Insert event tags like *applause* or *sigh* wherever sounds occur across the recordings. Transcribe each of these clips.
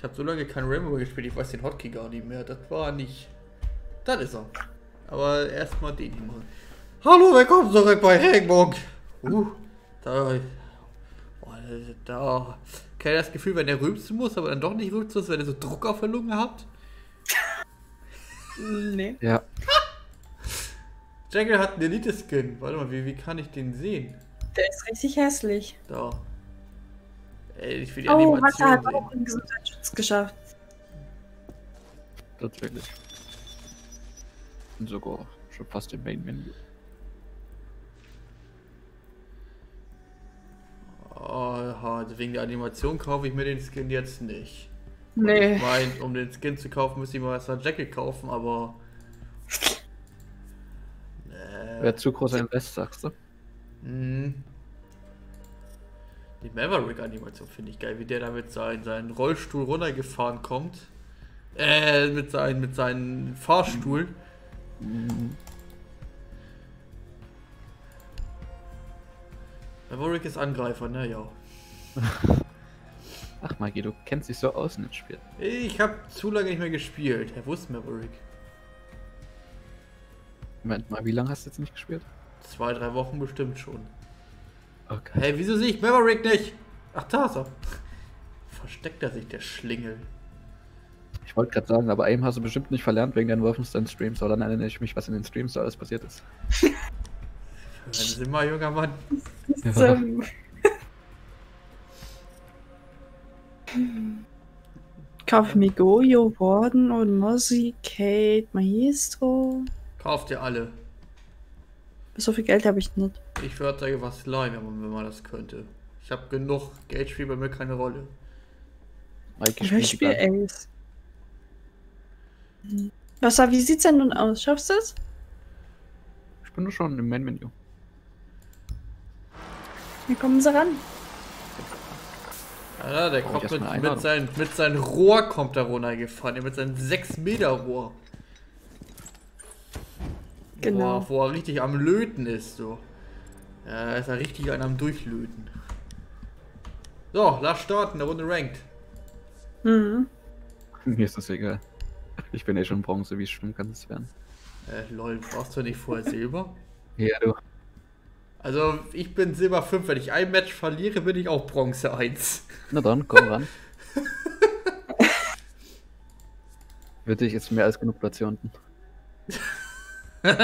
Ich habe so lange kein Rainbow gespielt, ich weiß den Hotkey gar nicht mehr. Das war nicht. Das ist er. Aber erstmal den hier mal. Hallo, willkommen zurück bei Regenbogen. Uh, da. Oh, da. Kennt das Gefühl, wenn der rülpsen muss, aber dann doch nicht rülpsen muss, wenn ihr so Druck auf der Lunge habt? *laughs* Nee. Ja. Jekyll hat einen Elite-Skin. Warte mal, wie, wie kann ich den sehen? Der ist richtig hässlich. Da. Ey, ich will die Oh, Animation Wasser hat sehen. auch einen Gesundheitsschutz geschafft. Tatsächlich. Und sogar schon fast im Main-Menü. Oh, also wegen der Animation kaufe ich mir den Skin jetzt nicht. Nee. Ich meine, um den Skin zu kaufen, müsste ich mal erst eine Jacket kaufen, aber. Nee. Wäre zu großer Invest, sagst du? Mhm. Die Maverick-Animation finde ich geil, wie der da mit seinen, seinen Rollstuhl runtergefahren kommt. Äh, mit, seinen, mit seinem Fahrstuhl. Maverick ist Angreifer, ne? Ja. *laughs* Ach Maggie, du kennst dich so aus in dem Spiel. Ich habe zu lange nicht mehr gespielt. Herr, wo ist Maverick? Moment mal, wie lange hast du jetzt nicht gespielt? Zwei, drei Wochen bestimmt schon. Okay. Hey, wieso sehe ich Maverick nicht? Ach, da ist er. Versteckt er sich, der Schlingel. Ich wollte gerade sagen, aber eben hast du bestimmt nicht verlernt wegen deinen Wolfenstein-Streams, aber dann erinnere ich mich, was in den Streams so alles passiert ist. Wenn Sie mal, junger Mann. Ja. Kauf mir Goyo, Warden und Mozzie, Kate, Maestro. Kauft ihr alle. So viel Geld habe ich nicht. Ich würde da was leihen, wenn man, wenn man das könnte. Ich habe genug. Geld spielt bei mir keine Rolle. Mike, Ich ich spiele Ace. Was, wie sieht's denn nun aus? Schaffst du es? Ich bin nur schon im Main-Menü. Wie kommen sie ran? Ja, der kommt mit, mit, sein, mit seinem Rohr kommt er runtergefahren. Mit seinem 6 Meter Rohr. Genau. Wo, wo er richtig am Löten ist, so. Ja, ist er richtig an am Durchlöten. So, lass starten, eine Runde Ranked. Mhm. *laughs* Mir ist das egal. Ich bin eh schon Bronze, wie schlimm kann es werden? Äh, lol, brauchst du nicht vorher Silber? *laughs* Ja, du. Also, ich bin Silber 5. Wenn ich ein Match verliere, bin ich auch Bronze 1. Na dann, komm ran. *laughs* Würde ich jetzt mehr als genug Platz hier unten. *laughs*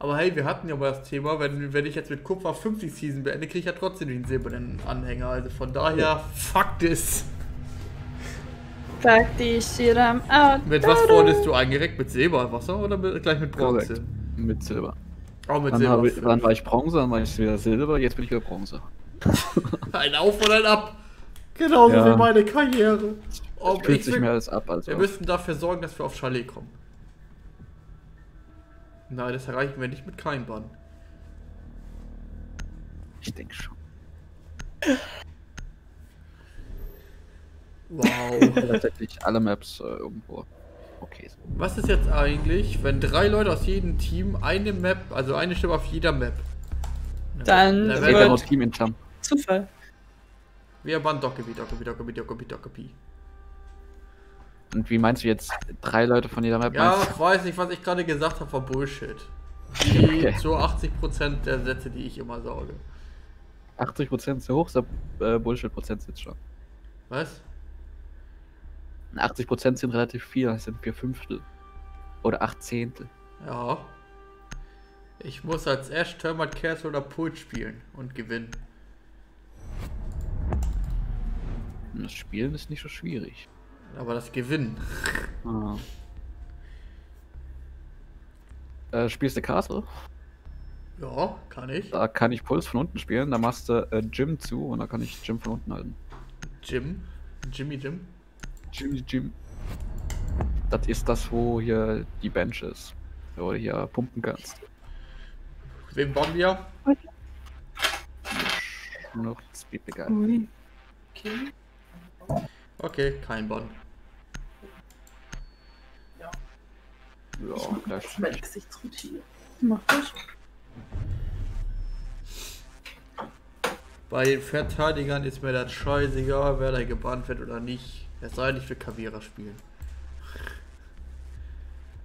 Aber hey, wir hatten ja mal das Thema, wenn, wenn ich jetzt mit Kupfer 50 Season beende, kriege ich ja trotzdem den silbernen Anhänger. Also von daher, fuck this. Fuck die shit I'm out. Mit was wurdest du eingereckt? Mit Silberwasser oder mit, gleich mit Bronze? Korrekt. Mit Silber. Auch mit Dann, Silber. ich, dann war ich Bronze, dann war ich wieder Silber, jetzt bin ich wieder Bronze. *laughs* Ein Auf und ein Ab. Genauso Ja. wie meine Karriere. Oh, ich will- mehr als ab, also. wir müssen dafür sorgen, dass wir auf Chalet kommen. Nein, das erreichen wir nicht mit keinem Bann. Ich denke schon. Wow. *laughs* Tatsächlich alle Maps äh, irgendwo. Okay. sind. Was ist jetzt eigentlich, wenn drei Leute aus jedem Team eine Map, also eine Stimme auf jeder Map? Dann ja wird- Team. Zufall. Wir waren Dockerbie, Dockerbie, Dockerbie, Dockerbie, Dockerbie. Und wie meinst du jetzt drei Leute von jeder Map? Ja, ich weiß nicht, was ich gerade gesagt habe, war Bullshit. Die *laughs* Okay. so 80% der Sätze, die ich immer sage. du? 80% zu hoch, ist der äh, Bullshit-Prozent jetzt schon. Was? 80% sind relativ viel, das sind vier Fünftel. Oder acht Zehntel. Ja. Ich muss als Ash, Termite, Castle oder Pult spielen und gewinnen. Das Spielen ist nicht so schwierig. Aber das Gewinnen. Ah. Äh, spielst du Castle? Ja, kann ich. Da kann ich Puls von unten spielen, da machst du äh, Jim zu und da kann ich Jim von unten halten. Jim. Jimmy Jim. Jimmy Jim. Das ist das, wo hier die Bench ist. Wo du hier pumpen kannst. Wem bauen wir? Noch Speed. Okay. Okay, kein Bann. Ja, gleich. Mein Gesichtsroutine. Mach das. Bei den Verteidigern ist mir das scheißegal, wer da gebannt wird oder nicht. Es sei nicht für Kavierer spielen.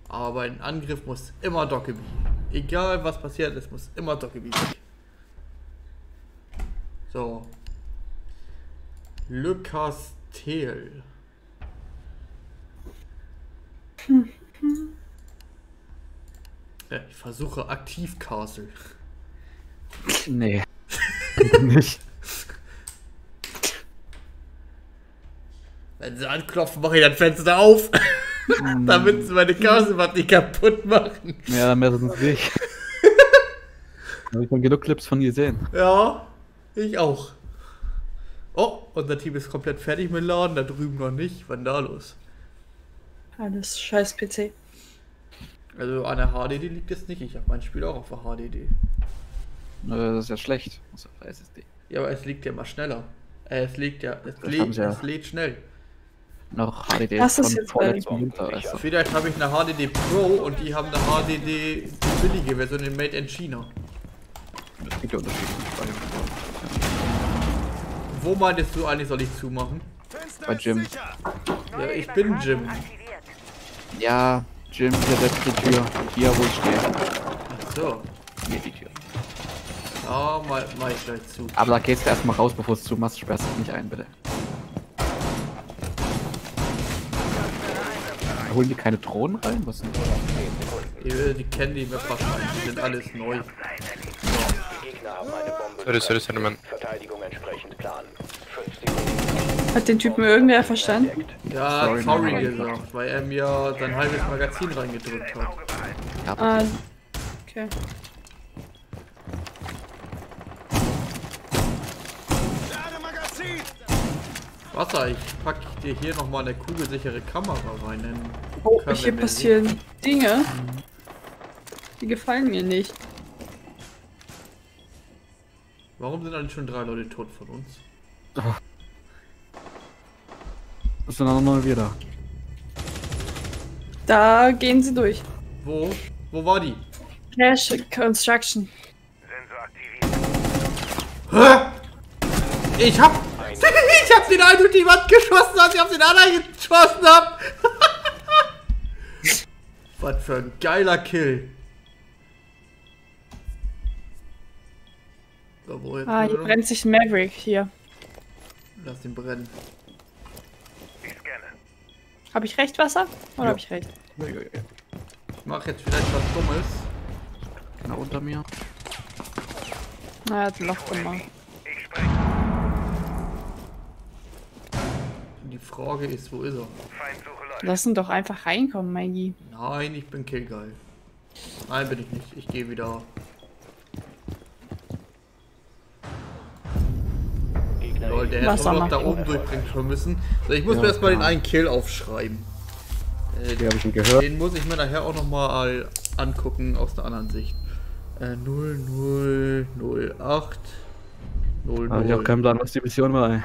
Aber bei einem Angriff muss immer Dockeby. Egal was passiert, es muss immer Dockeby weg. So. Lukas Ja, ich versuche aktiv Castle. Nee. *laughs* nicht. Wenn sie anklopfen, mache ich das Fenster auf. damit sie meine Castle nicht kaputt machen. Ja, dann mehr sind nicht. *laughs* Habe ich schon genug Clips von gesehen. Ja, ich auch. Oh, unser Team ist komplett fertig mit Laden, da drüben noch nicht. Wann da los? Alles scheiß PC. Also an der HDD liegt es nicht. Ich habe mein Spiel auch auf der HDD. Äh, Das ist ja schlecht. Muss auf der SSD. Ja, aber es liegt ja mal schneller. Äh, es liegt ja, es, lädt, ja. es lädt schnell. Noch HDD Das ist von jetzt vorletzten Winter. Also. Vielleicht habe ich eine HDD Pro und die haben eine HDD die billige Version in Made in China. Es gibt ja Unterschiede. Wo meintest du eigentlich, soll ich zumachen? Bei Jim. Ja, ich bin Jim. Ja, Jim, hier setzt die Tür. Hier, wo ich stehe. Ach so. Hier die Tür. Ja, mach, mach ich gleich zu. Aber da gehst du erstmal raus, bevor du es zumachst. Sperrst dich nicht ein, bitte. Holen die keine Drohnen rein? Was denn? Die, die kennen die Map wahrscheinlich, die sind alles neu. Gegner haben eine Bombe. Sorry, sorry, sorry, Sekunden. Hat den Typen irgendwer verstanden? Ja, Sorry, gesagt, weil er mir sein halbes Magazin reingedrückt hat. Ja, Ah, okay. Wasser, ich pack dir hier nochmal eine kugelsichere Kamera rein. Oh, hier passieren Dinge. Die gefallen mir nicht. Warum sind eigentlich schon drei Leute tot von uns? ist dann auch noch wieder. Da gehen sie durch. Wo? Wo war die? Cash Construction. Hä? Ich hab. *laughs* ich hab den einen durch die Wand geschossen, als ich auf den anderen geschossen hab. *laughs* Was für ein geiler Kill. Wo jetzt Ah, hier noch? brennt sich Maverick hier. Lass ihn brennen. Habe ich recht, Wasser? Oder Ja. habe ich recht? Ich mach jetzt vielleicht was Dummes. Genau unter mir. Na, er hat ein Loch gemacht. Die Frage ist, wo ist er? Lass ihn doch einfach reinkommen, Maggie. Nein, ich bin killgeil. Nein, bin ich nicht. Ich gehe wieder. Gegner Lol, der hätte auch noch da oben durchbringen schon müssen. So, ich muss Ja, mir erstmal den einen Kill aufschreiben. Äh, Die habe ich schon gehört. Den muss ich mir nachher auch nochmal angucken aus der anderen Sicht. Äh, 0008 00. Habe ich auch keinen Plan, was die Mission war. ey.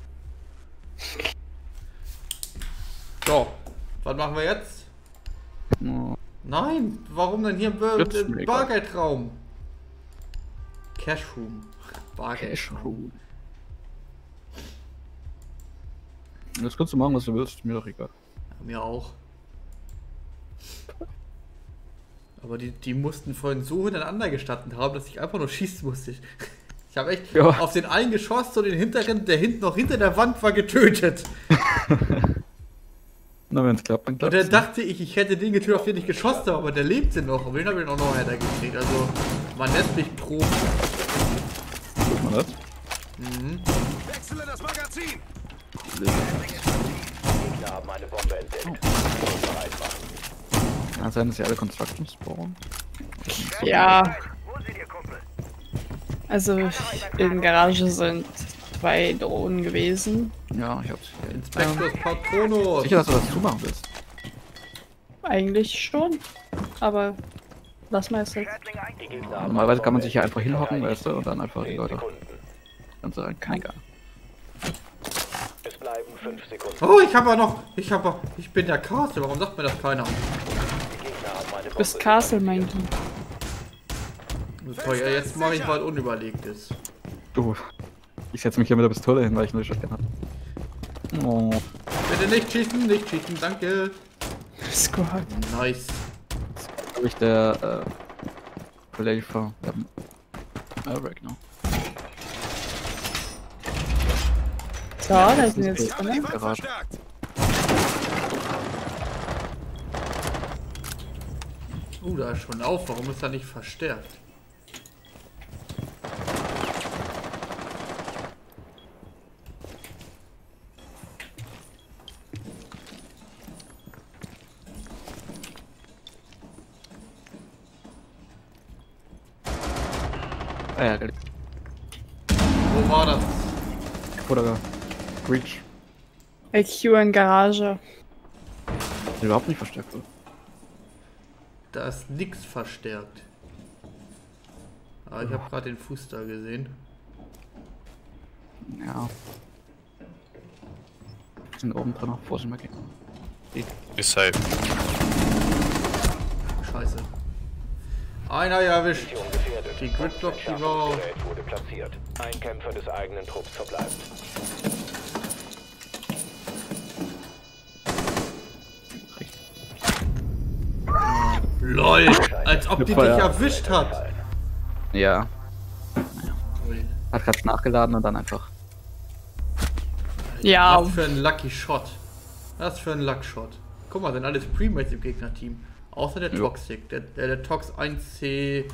So, was machen wir jetzt? Oh, Nein, warum denn hier im, im. Bargeldraum? Cashroom. Bargeld. Cashroom. Jetzt kannst du machen, was du willst. Mir doch egal. Mir auch. Aber die, die mussten vorhin so hintereinander gestanden haben, dass ich einfach nur schießen musste. Ich habe echt Ja. auf den einen geschossen und den hinteren, der hinten noch hinter der Wand war, getötet. *laughs* Na, wenn es klappt, dann Und klappt dann dachte ich, ich hätte den getötet, auf den ich geschossen habe, aber der lebte noch. Und den habe ich auch noch weiter gekriegt. Also, man nennt mich Pro. Guck mal das. Wechsle das Magazin. Gegner haben eine Bombe entdeckt. Bereit machen. Kann sein, dass sie alle Construction spawnen. Ja. Also in der Garage sind zwei Drohnen gewesen. Ja, ich hab's hier. Inspektor Patronus. Sicher, dass du das zumachen willst. Eigentlich schon. Aber lass mal es jetzt. Haben Normalerweise kann man sich hier einfach hinhocken, weißt du, und dann einfach die Leute dann sagen, kein egal. Es bleiben fünf Sekunden. Oh, ich habe ja noch. Ich habe. Ich bin der Castle. Warum sagt mir das keiner? Eine Du bist Castle, mein So, ja, jetzt mache ich was Unüberlegtes. Du. Ich setze mich hier mit der Pistole hin, weil ich nur die Shotgun habe. Oh, Bitte nicht schießen, nicht schießen, danke. Squad. Nice. habe ich der äh, Kollege von ähm, Eric noch. So, da sind jetzt drin. Garage. Uh, da ist schon auf. Warum ist er nicht verstärkt? Ah, ja, Wo war das? oder Breach. IQ in Garage. Überhaupt nicht verstärkt wird. Da ist nix verstärkt. Aber ich habe gerade den Fuß da gesehen. Ja. Sind oben drin noch Vorsicht mal gehen. Ist safe. Scheiße. Einer erwischt. Die Gridlock, die war- wurde platziert. Ein Kämpfer des eigenen Trupps verbleibt. LOL! Als ob die dich erwischt hat. Ja. Hat gerade nachgeladen und dann einfach. Ja, Was für ein Lucky Shot. Was für ein Luck Shot. Guck mal, sind alles Premates im Gegnerteam. Außer der. Toxic. Der, der, der Tox 1C.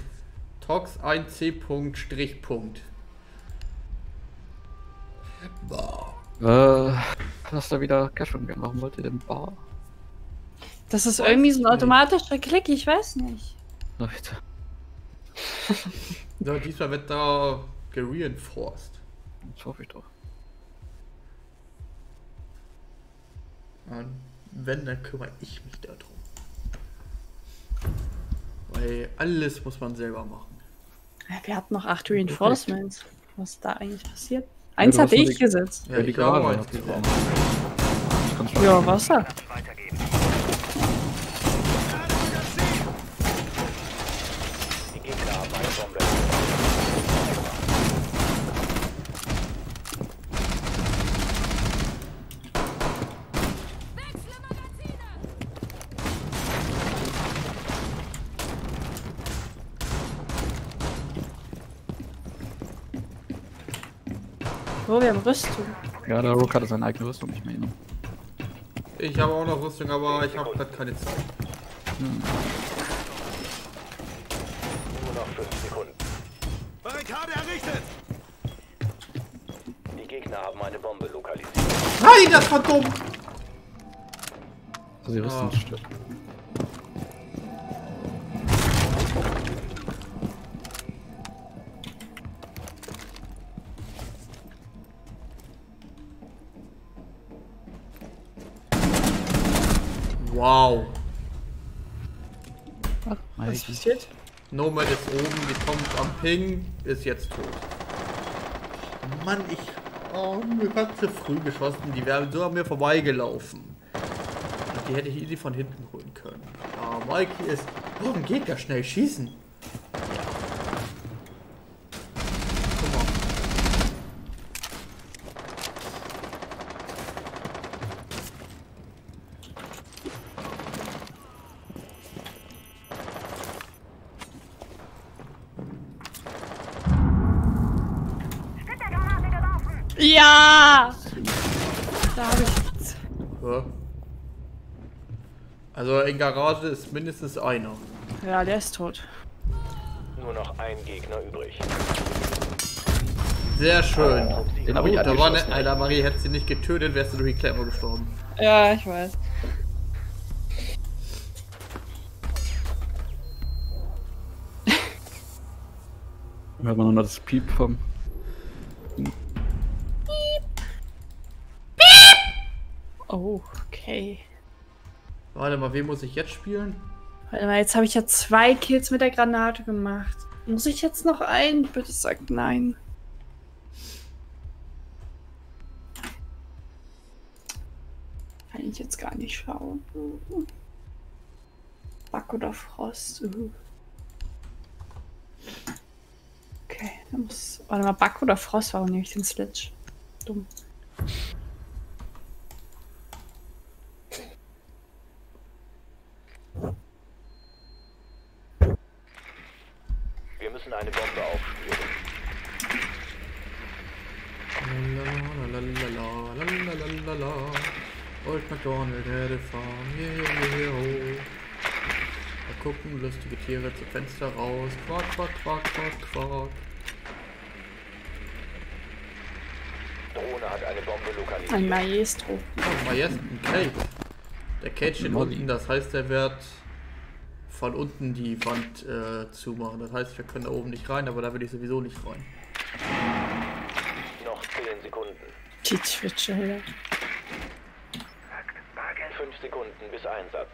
Tox 1C Punkt Strich Punkt. Boah. Äh, lass da wieder Cashroom gehen. Warum wollt ihr denn Bar? Das ist irgendwie so ein automatischer Klick, ich weiß nicht. Leute. So, diesmal wird da gereinforced. Das hoffe ich doch. Und wenn, dann kümmere ich mich darum. Weil alles muss man selber machen. Ja, Wir hatten noch acht Reinforcements. Was ist da eigentlich passiert? Eins du hatte ich gesetzt. Ja, die ich habe auch Garage eins hat gesehen. gewonnen. Das kannst du Ja, Wasser. Die Gegner haben eine Bombe. Oh, wir haben Rüstung. Ja, der Rook hatte seine eigene Rüstung nicht mehr. Ne? Ich habe auch noch Rüstung, aber ich habe gerade keine Zeit. Nur noch 5 Sekunden. Barrikade errichtet! Die Gegner haben eine Bombe lokalisiert. Nein, das war dumm! Also die Rüstung Ah. stört. Wow. Was ist passiert? Nomad ist oben, die kommt am Ping, ist jetzt tot. Mann, ich. Oh, mir hat zu früh geschossen. Die wären so an mir vorbeigelaufen. Und die hätte ich easy von hinten holen können. Ah, Mikey ist. Warum geht der schnell schießen? Guck mal. Ja! Da habe ich. Ja. Also in Garage ist mindestens einer. Ja, der ist tot. Nur noch ein Gegner übrig. Sehr schön. Den habe ich Gut, da war eine, Alter, Marie, hättest du nicht getötet, wärst du durch die Klemmer gestorben. Ja, ich weiß. Hört man noch das Piep vom. Okay. Warte mal, wen muss ich jetzt spielen? Warte mal, jetzt habe ich ja zwei Kills mit der Granate gemacht. Muss ich jetzt noch einen? Bitte sagt nein. Kann ich jetzt gar nicht schauen. Back oder Frost. uh. Okay, Da muss, warte mal, Back oder Frost, warum nehme ich den Slitch? Dumm. Müssen eine Bombe aufspüren. Lalalala, lalalala. Old McDonald had a farm, yeah, yeah, yeah, oh. Mal gucken, lustige Tiere zum Fenster raus. Quack, quack, quack, quack, quack. Drohne hat eine Bombe Ein lokalisiert. Maestro. Oh, jetzt ein Kate. Der Kate steht unten, das heißt, der wird von unten die Wand äh, zumachen. Das heißt, wir können da oben nicht rein, aber da will ich sowieso nicht rein. Noch 10 Sekunden. Die Twitcher hier. 5 Sekunden bis Einsatz.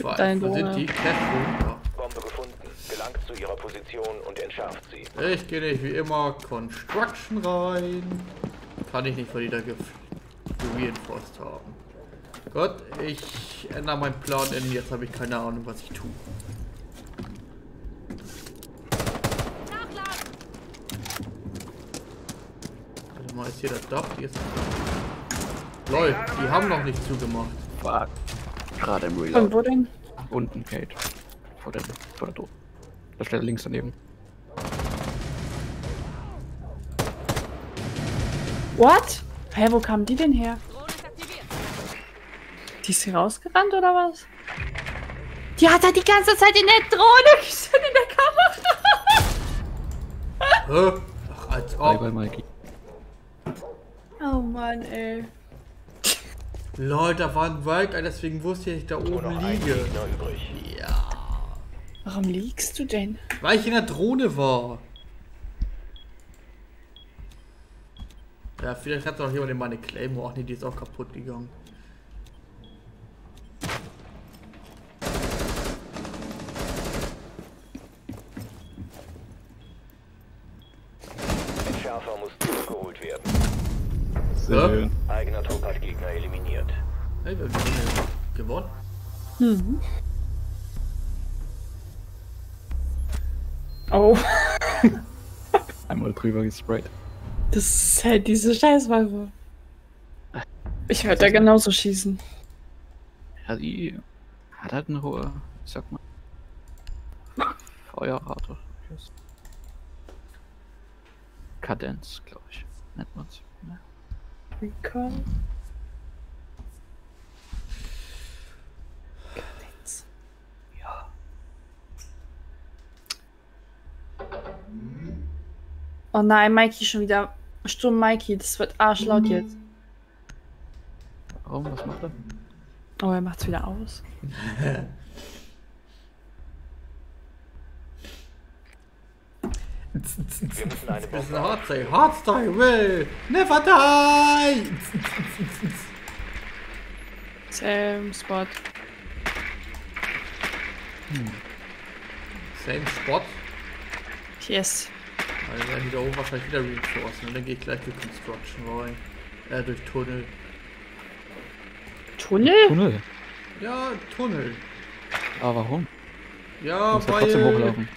Wo sind die? Catwoman. Bombe gefunden. Gelangt zu ihrer Position und entschärft sie. Ich gehe nicht wie immer Construction rein. Kann ich nicht, weil die da ge gereinforced haben. Gott, ich ändere meinen Plan in. Jetzt habe ich keine Ahnung, was ich tue. Warte mal, ist hier das Dach? Hier ist. Lol, die haben noch nicht zugemacht. Fuck. Gerade im Von Reload. wo denn? Unten, Kate. Vor der, vor der Tür. Da steht er links daneben. What? Hä, wo kamen die denn her? Die ist hier rausgerannt oder was? Die hat da die ganze Zeit in der Drohne gestanden in der Kamera. Hä? Ach, als Bye ob. bye, Mikey. Oh Mann, ey. Lol, da war ein Wald, deswegen wusste ich, dass ich da oben liege. Ja. Warum liegst du denn? Weil ich in der Drohne war. Ja, vielleicht hat noch jemand in meine Claymore. Ach nee, die ist auch kaputt gegangen. Mhm. Oh, *laughs* Einmal drüber gesprayt. das ist halt diese Scheißwaffe. Ich werde da genauso schießen. Ja, die hat halt eine hohe, ich sag mal, Feuerrate. Kadenz, glaube ich, nennt man's. Ja. Oh nein, Mikey schon wieder. Sturm Mikey, das wird arschlaut jetzt. Warum? Was macht er? Oh, er macht's wieder aus. Wir müssen eine Das ist Bombe ein Hardstyle. Hardstyle will never die! Same Spot. Same Spot. Yes. Also werden die da oben wahrscheinlich wieder reinforcen. Und dann gehe ich gleich durch Construction rein. Äh, durch Tunnel. Tunnel? Tunnel. Ja, Tunnel. Aber warum? Ja, Muss ja weil... trotzdem hochlaufen.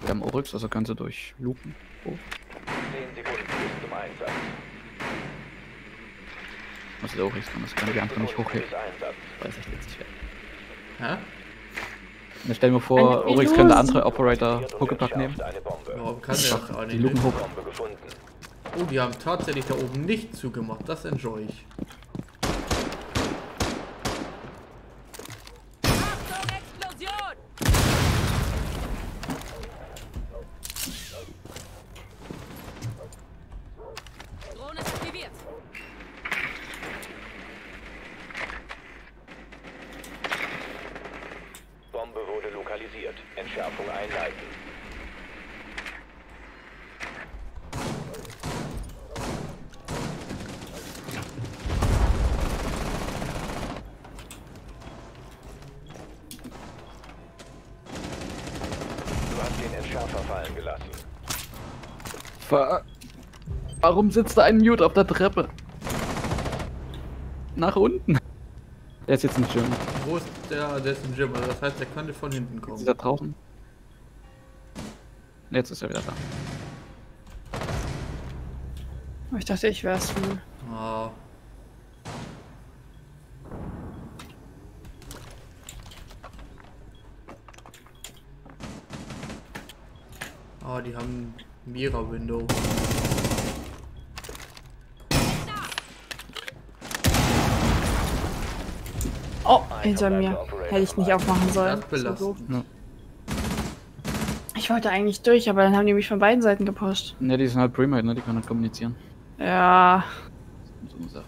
Wir haben Oryx, also kannst du durch Lupen. Oh, 10 Sekunden bis zum Einsatz. was der Oryx kann, das kann die andere nicht hochheben. Weiß ich jetzt nicht. Hä? Dann stell mir vor, Oryx könnte andere Operator Huckepack nehmen. Warum kann der das auch Die nicht? Luken hoch. Bombe gefunden. Oh, die haben tatsächlich da oben nicht zugemacht. Das enjoy ich. Achtung, Explosion! Drohne ist aktiviert. Bombe wurde lokalisiert. Entschärfung einleiten. Du hast den Entschärfer fallen gelassen. Ver Warum sitzt da ein Mute auf der Treppe? Nach unten. Der ist jetzt ein Gym. wo ist der? Der ist im Gym. Also das heißt, der könnte von hinten Ist kommen. er draußen? Jetzt ist er wieder da. Oh, Ich dachte, ich wär's wohl. Ah. Ah, die haben Mira Window. Oh, hinter mir. Hätte ich nicht aufmachen sollen. Das So belastend. Ich wollte eigentlich durch, aber dann haben die mich von beiden Seiten gepusht. Ne, die sind halt Premade, ne? Die können halt kommunizieren. Ja. So eine Sache.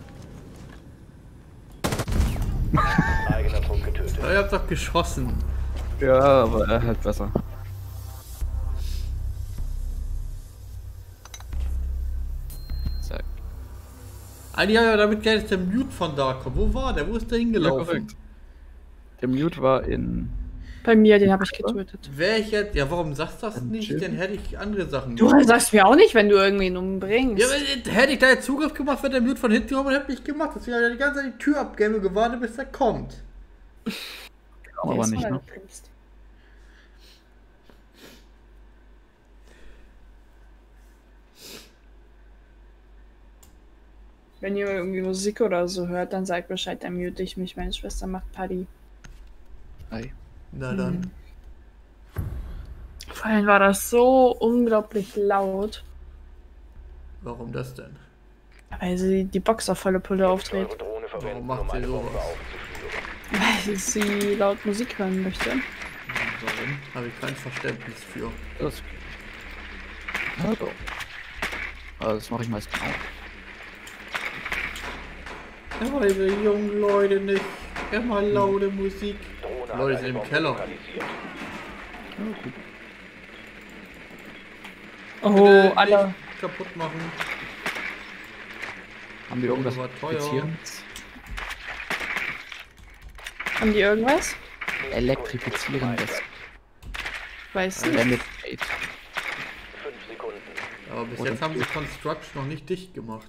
Eigener Punkt getötet. Ja, ihr habt doch geschossen. Ja, aber er halt besser. Eigentlich hat ja damit dass der Mute von da kommt. Wo war der? Wo ist der Ja, hingelaufen? korrekt. Der Mute war in. Bei mir, den habe ich getötet. Wäre ich jetzt. Ja, warum sagst du das Ein nicht? Gym? Dann hätte ich andere Sachen Du sagst mir auch nicht, wenn du irgendwen umbringst. Ja, aber äh, hätte ich da jetzt Zugriff gemacht, wenn der Mute von hinten gekommen hätte ich gemacht. Deswegen habe ich die ganze Zeit die Tür abgegeben und gewartet, bis er kommt. aber nicht, ne? geprinzt. Wenn ihr irgendwie Musik oder so hört, dann sagt Bescheid, dann mute ich mich. Meine Schwester macht Party. Ei. Na dann. Mhm. Vorhin war das so unglaublich laut, Warum das denn? weil sie die Box auf volle Pulle aufdreht, Drohne verwenden, macht sie sowas? weil sie laut Musik hören möchte. Warum? Habe ich kein Verständnis für. Das. Doch. Aber das mache ich meistens auch. Ja, diese jungen Leute nicht. Immer laute Musik. Leute sind im Keller. Oh, alle. kaputt machen. Haben die irgendwas war teuer. Elektrifizierendes? Haben die irgendwas? Elektrifizierendes. Weiß nicht. Fünf Sekunden. Aber bis Oder jetzt haben sie Construction noch nicht dicht gemacht.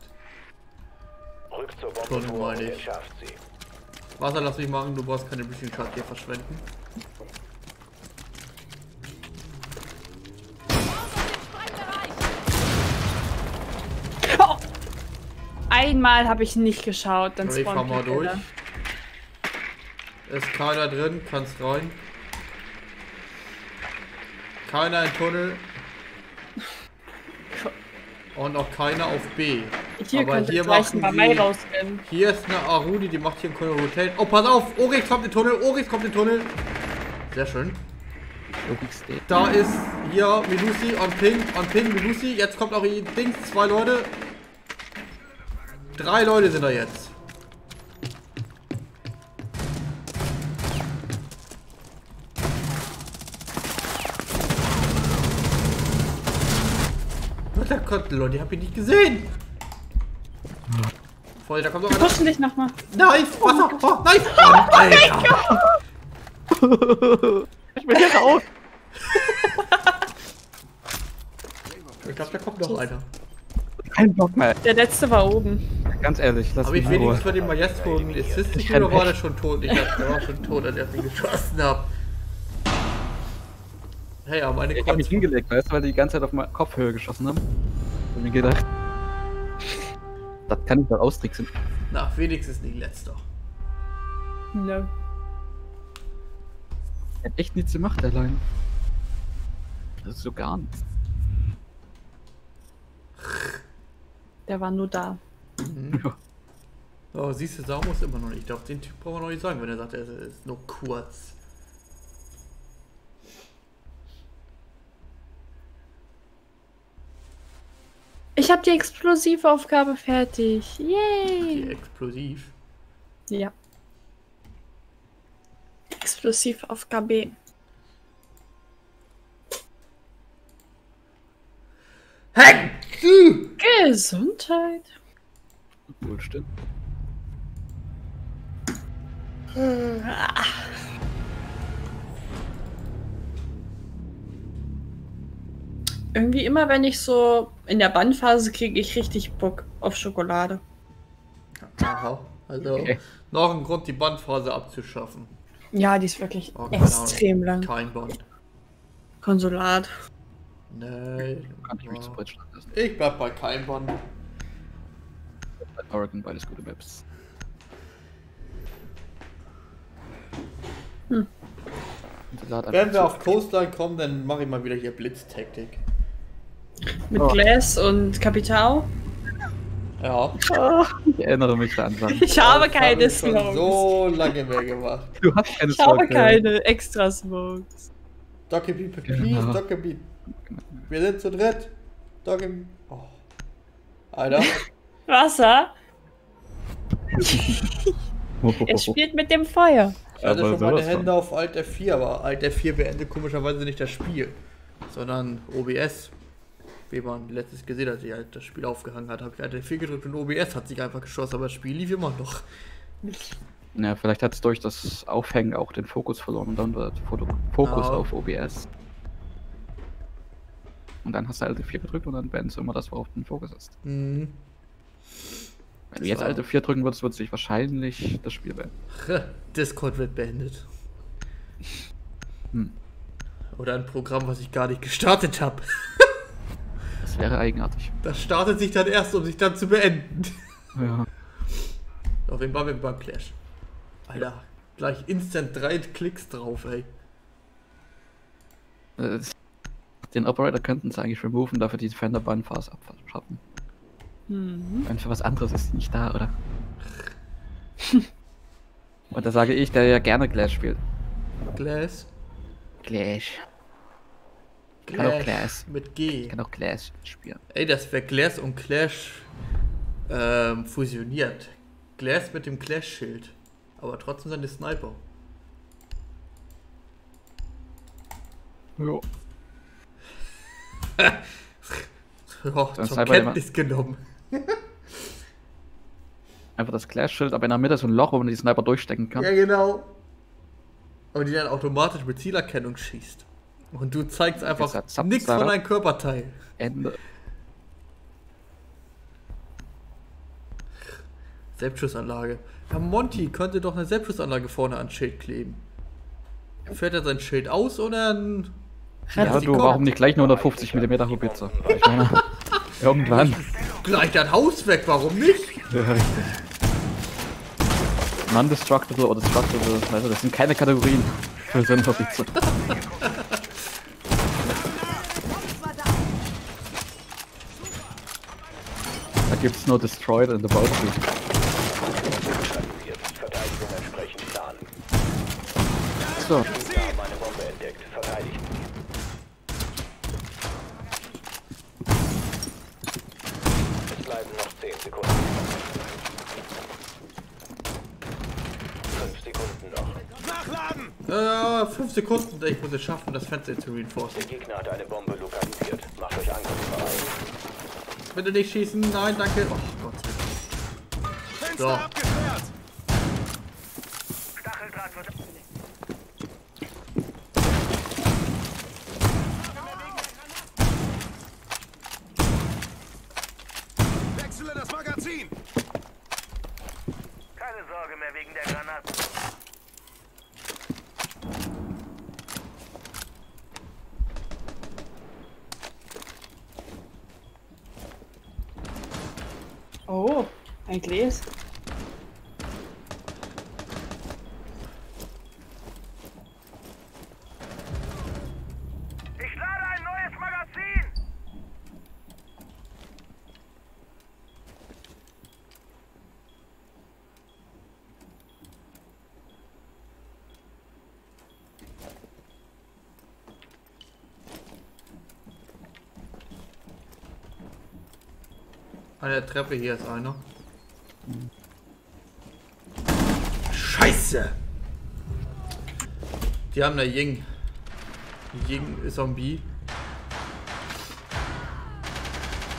Rückt zur Bombe und meine ich. entschärft sie. Wasser lass mich machen, du brauchst keine Breaching Shot hier verschwenden. Oh. Einmal habe ich nicht geschaut, dann Ich fahr spawnt mal durch. Ist keiner drin, kannst rein. Keiner im Tunnel. *laughs* Und auch keiner auf B. Hier Aber könnte hier machen Mamei sie- rausrennen. Hier ist eine Aruni, die macht hier ein Hotel. Oh, pass auf! Orix kommt in den Tunnel, Orix kommt in den Tunnel. Sehr schön. Da ist hier Melusi on Ping, on Ping, Melusi. Jetzt kommt auch ihr Dings, zwei Leute. Drei Leute sind da jetzt. Mutter Gott, Leute, die hab ich nicht gesehen. Voll, da kommt noch einer. Pushen dich nochmal. Knife! Wasser! Oh, Knife! Oh, Alter! Ich bin hier raus! *laughs* Ich glaube, da kommt noch einer. Kein Bock mehr. Der letzte war oben. Ganz ehrlich, lass Habe ich Ruhe. wenigstens für den Maestro einen Assist renn oder war der schon tot? Ich hab, der war schon tot, als ich ihn geschossen hab. Hey, aber meine Ich hab mich hingelegt, weißt du, weil die die ganze Zeit auf meine Kopfhöhe geschossen haben. Und mir gedacht, das kann ich doch austricksen. Na, wenigstens nicht letzter. No. Er hat echt nichts gemacht, allein. Das ist so gar nichts. Der war nur da. Ja. Oh, siehst du, Samus immer noch nicht. Ich glaube, den Typ brauchen wir noch nicht sagen, wenn er sagt, er ist nur kurz. Ich habe die Explosivaufgabe fertig. Die Yay! explosiv. Ja. Explosivaufgabe. Hey! Du! Gesundheit. Wohlstand. Irgendwie immer, wenn ich so in der Bandphase kriege ich richtig Bock auf Schokolade. Aha. Also, Okay. noch ein Grund, die Bandphase abzuschaffen. Ja, die ist wirklich Oh, Ahnung. extrem lang. Kein Bond. Konsulat. Nein. Kann ich mich zu Deutschland lassen. Ich bleib bei kein Bond. Oregon, beides gute Maps. Hm. Wenn wir auf Coastline kommen, dann mache ich mal wieder hier Blitztaktik. Mit Oh. Glass und Kapital. Ja. *laughs* Ich erinnere mich da an Sachen. Ich habe Das keine ich schon Smokes. so lange mehr gemacht. Du hast keine Ich habe keine extra Smokes. Dockerbee, please, Genau. Dockerbee. Wir sind zu dritt. Dockerbee. Oh. Alter. *laughs* Wasser. Oh, *laughs* Er spielt mit dem Feuer. Ich hatte Aber schon meine. Hände auf Alt F4, aber Alt F4 beendet komischerweise nicht das Spiel, sondern OBS. Wie man letztes gesehen hat, die halt das Spiel aufgehangen hat, habe ich Alt F4 gedrückt und OBS hat sich einfach geschossen, aber das Spiel lief immer noch. Ja, vielleicht hat es durch das Aufhängen auch den Fokus verloren und dann wird Fokus Ja. auf OBS. Und dann hast du Alt 4 gedrückt und dann beendest du immer das, worauf du den Fokus hast. Mhm. Wenn du jetzt war- Alt 4 drücken würdest, wird sich wahrscheinlich das Spiel beenden. Discord wird beendet. Hm. Oder ein Programm, was ich gar nicht gestartet habe. *laughs* Das wäre eigenartig. Das startet sich dann erst, um sich dann zu beenden. Ja. Auf jeden Fall beim Clash. Alter, gleich instant drei Klicks drauf, ey. Äh, Den Operator könnten sie eigentlich removen, dafür die Defender Bun Phase abschaffen. Mhm. Und für was anderes ist die nicht da, oder? *laughs* Und da sage ich, der ja gerne Clash spielt. Glass. Clash. Kann auch Clash. Clash. Mit G. Ich kann auch Clash spielen. Ey, das wäre Glass und Clash ähm, fusioniert. Glass mit dem Clash-Schild. Aber trotzdem seine Sniper. Ja. *laughs* Ja, Dann zur Sniper Kenntnis genommen. *laughs* Einfach das Clash-Schild, aber in der Mitte so ein Loch, wo man die Sniper durchstecken kann. Ja, genau. Und die dann automatisch mit Zielerkennung schießt. Und du zeigst einfach nichts von deinem Körperteil. Ende. Selbstschussanlage. Ja, Monty könnte doch eine Selbstschussanlage vorne ans Schild kleben. Fährt er sein Schild aus oder ein... Ja, du, warum nicht gleich eine 150 mm Hubitze? Ich meine, *laughs* irgendwann. Gleich dein Haus weg, warum nicht? Non-destructible oder destructible, also das sind keine Kategorien für so *laughs* eine Hubitze. Da gibt's nur Destroyed and About to. Stabilisiert. Verteidigung entsprechend Plan. So, Wir haben eine Bombe entdeckt. Verteidigt. Es bleiben noch 10 Sekunden. 5 Sekunden noch. Nachladen! Äh, fünf Sekunden. Ich muss es schaffen, das Fenster zu reinforcen. Der Gegner hat eine Bombe lokalisiert. Macht euch angriffsbereit. Bitte nicht schießen. Nein, danke. Oh Gott. So. abgesperrt! Wechsle das Magazin! Keine Sorge mehr wegen der Granaten. Oh, ein Gläs. Ich lade ein neues Magazin! An der Treppe hier ist einer. Scheiße! Die haben da Ying. Ying ist Zombie.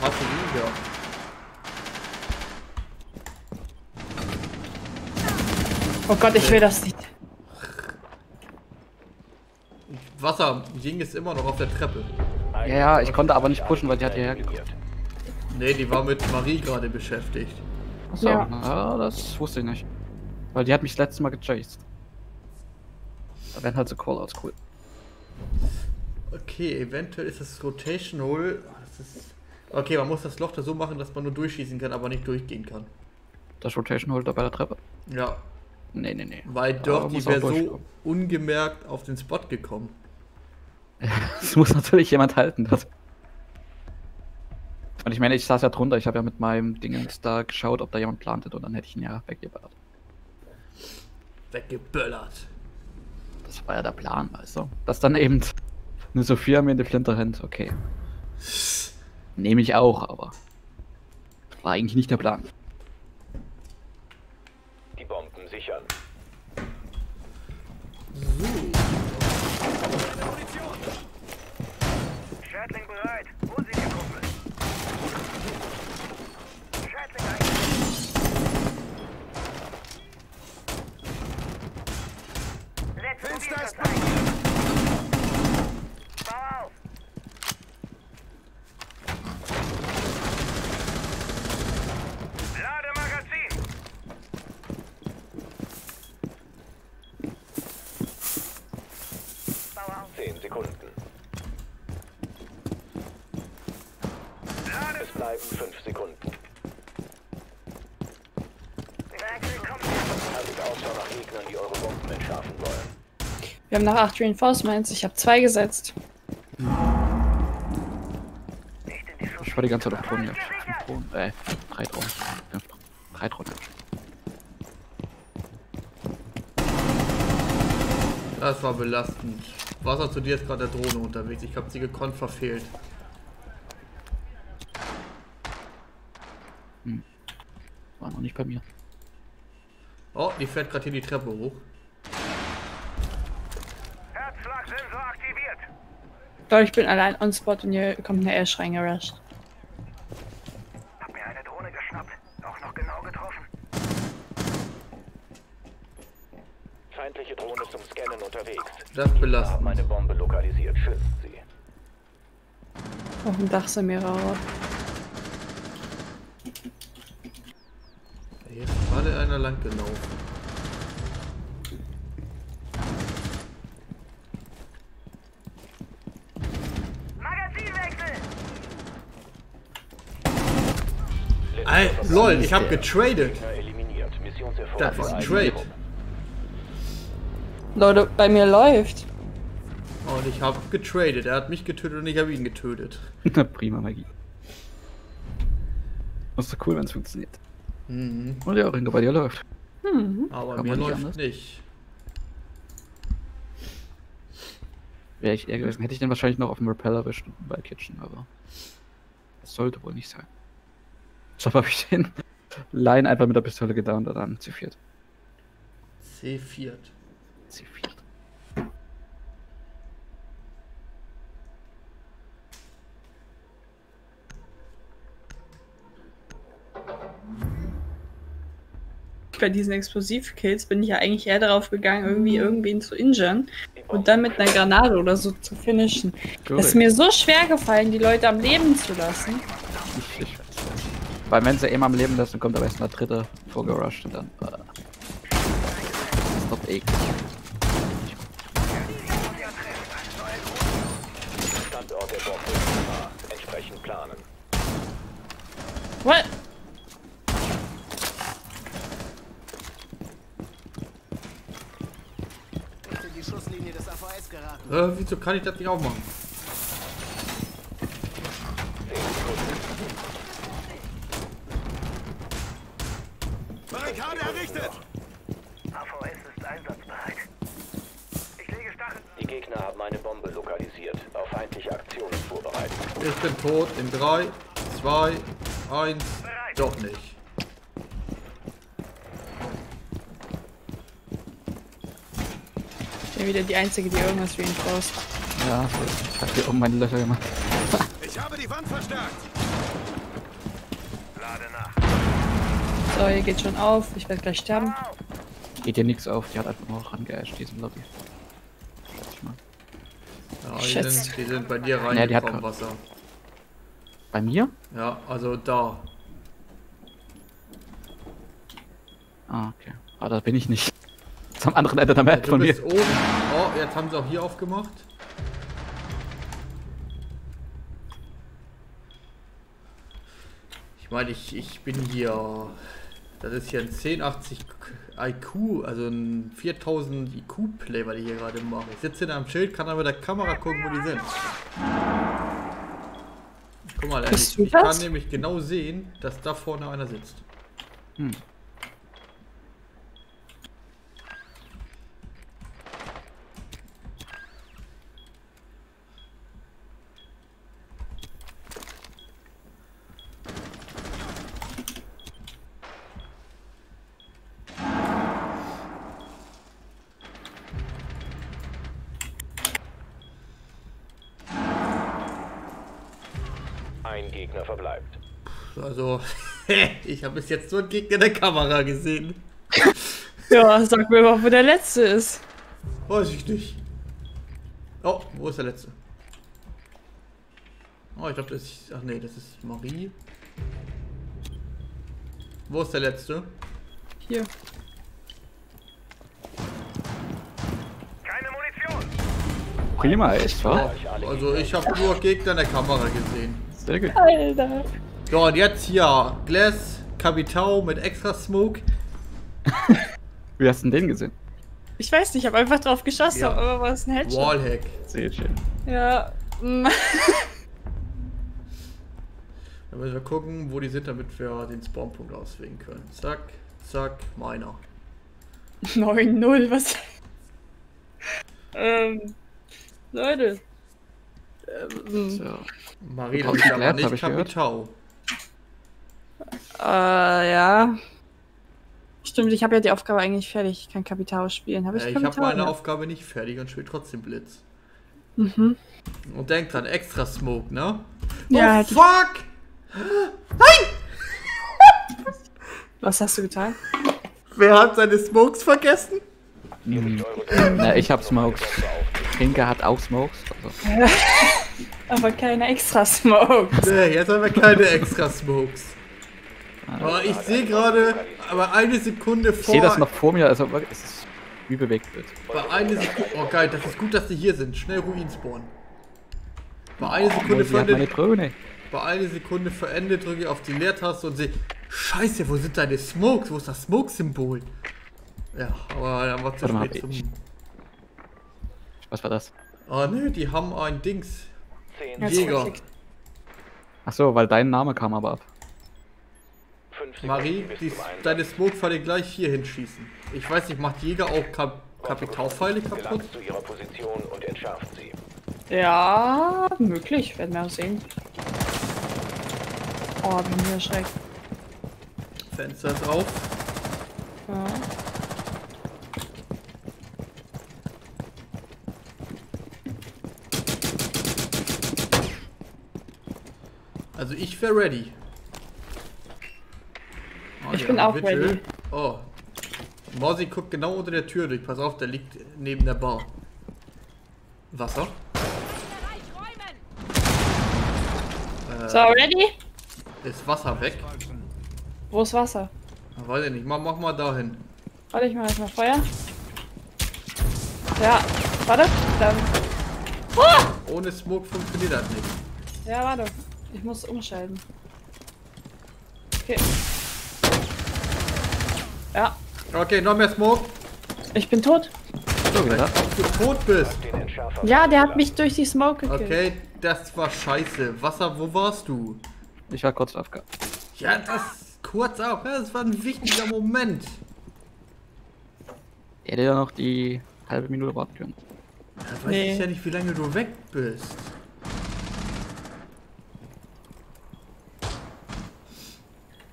Hast du ihn? Ja. Oh Gott, ich will das nicht. Wasser, Ying ist immer noch auf der Treppe. ja, ja, ich konnte aber nicht pushen, weil die hat hierher gekommen. Nee, die war mit Marie gerade beschäftigt. Achso, Ja. ja. das wusste ich nicht. Weil die hat mich das letzte Mal gechased. Da werden halt so Callouts cool. Okay, eventuell ist das Rotation Hole. Das ist okay, man muss das Loch da so machen, dass man nur durchschießen kann, aber nicht durchgehen kann. Das Rotation holt da bei der Treppe. Ja, Nee, nee, nee. weil auch wäre so ungemerkt auf den Spot gekommen. *laughs* Das muss natürlich jemand halten, das. Und ich meine, ich saß ja drunter, ich habe ja mit meinem Dingens da geschaut, ob da jemand plantet und dann hätte ich ihn ja weggeballert. Weggeböllert. Das war ja der Plan, weißt du? Dass dann eben eine Sophia mir in die Flinte rennt, okay. Nehme ich auch, aber war eigentlich nicht der Plan. Die Bomben sichern. Schädling bereit. Wo sind die Kumpel? Schädling ein. Letzte Fenster ist Mobilverzeichnis. Bau auf. Lade Magazin. Bau auf. 10 Sekunden. Lade. Es bleiben 5 Sekunden. Wechsel kommt. Haltet Ausschau nach Gegnern, die eure Bomben entschärfen wollen. Wir haben noch 8 Reinforcements. Ich habe zwei gesetzt. Ich war die ganze Zeit auf Drohnen, ja. Fünf Drohnen, äh, drei Drohnen. Drei. Das war belastend. Wasser zu dir ist gerade der Drohne unterwegs. Ich habe sie gekonnt verfehlt. War noch nicht bei mir. Oh, die fährt gerade hier die Treppe hoch. Herzschlagsensor aktiviert. Leute, ich bin allein on spot und hier kommt eine Ash reingerusht. Hab mir eine Drohne geschnappt. Auch noch genau getroffen. Feindliche Drohne zum Scannen unterwegs. Das belastend. haben eine Bombe lokalisiert. Schützt sie. Auf dem Dach sind mehrere. Hier ist gerade einer lang gelaufen. Ey, lol, ich habe getradet. Das ist ein Trade. Leute, bei mir läuft. Und ich habe getradet. Er hat mich getötet und ich habe ihn getötet. Na, *laughs* prima Magie. Das ist doch cool, wenn es funktioniert. Mhm. Und ja, Ringo bei dir läuft. Aber Kann mir läuft anders? nicht. Wäre ich eher gewesen, hätte ich den wahrscheinlich noch auf dem Repeller erwischt bei Kitchen, aber das sollte wohl nicht sein. So habe ich den Line einfach mit der Pistole gedownt und dann C4. C4. C4. Bei diesen Explosivkills bin ich ja eigentlich eher darauf gegangen, irgendwie irgendwen zu injuren Die und dann mit einer Granate oder so zu finishen. Es ist mir so schwer gefallen, die Leute am Leben zu lassen. Ich. Weil wenn sie eben am Leben lässt, dann kommt aber erst der dritte vorgerusht und dann. Äh, das ist doch eklig. Standort der Bombe. Entsprechend planen. What? in die Schusslinie des AVS geraten. Äh, wieso kann ich das nicht aufmachen? Barrikade errichtet! AVS ist einsatzbereit. Ich lege Stacheln. Die Gegner haben eine Bombe lokalisiert. Auf feindliche Aktionen vorbereitet. Ich bin tot in 3, 2, 1. Doch nicht. Ich bin wieder die Einzige, die irgendwas reinforced. Ja, so ist es. ich hab hier oben meine Löcher gemacht. Ich habe die Wand verstärkt! Lade nach. So, hier geht schon auf. Ich werde gleich sterben. Geht dir nichts auf, die hat einfach nur rangeasht, diesen Lobby. Schätze ich mal. Ja, die sind, die sind bei dir Nee, die hat reingekommen, Wasser. Bei mir? Ja, also da. Ah, okay. Ah, da bin ich nicht. am anderen Ende der Map Du von mir. oben. Oh, jetzt haben sie auch hier aufgemacht. Ich meine, ich, ich bin hier. Das ist hier ein 1080 IQ, also ein 4000 IQ-Play, was ich hier gerade mache. Ich sitze hinter am Schild, kann aber mit der Kamera gucken, wo die sind. Guck mal, ehrlich, ich kann nämlich genau sehen, dass da vorne einer sitzt. Hm. Ein Gegner verbleibt. Also, *laughs* ich habe bis jetzt nur einen Gegner in der Kamera gesehen. Ja, sag mir mal, wo der letzte ist. Weiß ich nicht. Oh, wo ist der letzte? Oh, ich glaube, das ist. Ach nee, das ist Marie. Wo ist der letzte? Hier. Keine Munition! Prima, echt, wa? Also, ich habe nur Gegner in der Kamera gesehen. Sehr gut. Alter. So, und jetzt hier. Glass, Capitao mit extra Smoke. *laughs* Wie hast du denn den gesehen? Ich weiß nicht, ich habe einfach drauf geschossen, Ja. aber war es ein Headshot? Wallhack. Sehr schön. Ja. mm. *laughs* Dann müssen wir gucken, wo die sind, damit wir den Spawnpunkt auswählen können. Zack, zack, meiner. *laughs* 9-0, was? ähm. Leute. Ähm, So. Marie, das ist aber nicht. Capitao. Äh, ja. Stimmt, ich habe ja die Aufgabe eigentlich fertig. Ich kann Kapital spielen. Habe ich Äh, ich habe Kapital? meine Ja. Aufgabe nicht fertig und spiele trotzdem Blitz. Mhm. Und denk dran, extra Smoke, ne? Ja, oh, ich- fuck! *laughs* Was hast du getan? Wer hat seine Smokes vergessen? Hm. Na, ich hab Smokes. Hinke hat auch Smokes. Also, *laughs* Aber keine extra Smoke. Nee, jetzt haben wir keine extra Smokes. Aber ich sehe gerade, aber eine Sekunde ich vor. sehe das noch vor mir, also wirklich, es ist wie bewegt wird. Bei einer Sekunde. Oh geil, das ist gut, dass die hier sind. Schnell Ruin spawnen. Bei einer Oh, Sekunde vor hat meine Ende, Drohne. bei einer Sekunde vor Ende drücke ich auf die Leertaste und sehe. Scheiße, wo sind deine Smokes? Wo ist das Smoke-Symbol? Ja, aber dann war zu Warte mal, spät zum. ich- Was war das? Oh ne, die haben ein Dings. 10, Ja, Jäger. Ach so, weil dein Name kam aber ab. 5 Sekunden Marie, die, deine Smoke-Pfeile gleich hier hinschießen. Ich weiß nicht, macht Jäger auch Kap Kapitalpfeile kaputt? Gelangt zu ihrer Position und entschärft sie. Ja, möglich. Werden wir auch sehen. Oh, bin ich erschreckt. Fenster ist auf. Ja. Also ich wäre ready. Oh, Ich bin auch ready. Oh. Morsi guckt genau unter der Tür durch. Pass auf, der liegt neben der Bar. Wasser? Räumen! So, ready? Ist Wasser weg? Wo ist Wasser? Ah, Weiß ich nicht. Mach, mach mal dahin. Warte, ich mach erstmal Feuer. Ja, warte. Dann. Ohne Smoke funktioniert das nicht. Ja, warte. Ich muss umschalten. Okay. Ja, Okay, noch mehr Smoke. ich bin tot. So, wieder. Ob du tot bist. Ja, der hat mich durch die Smoke gekillt. Okay, das war scheiße. Wasser, wo warst du? Ich war kurz AFK. Ja, das kurz auch. Ja, das war ein wichtiger Moment. Er hätte ja noch die halbe Minute warten können. Da weiß Nee. ich ja nicht, wie lange du weg bist.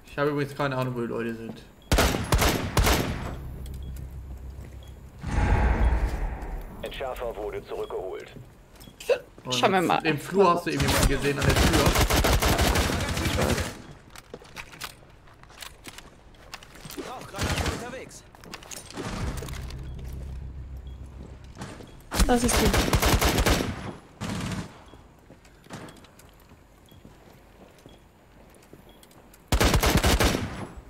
Ich habe übrigens keine Ahnung, wo die Leute sind. Entschärfer wurde zurückgeholt. Und Schauen wir mal. Im Flur hast du irgendjemanden gesehen an der Tür. Das ist gut.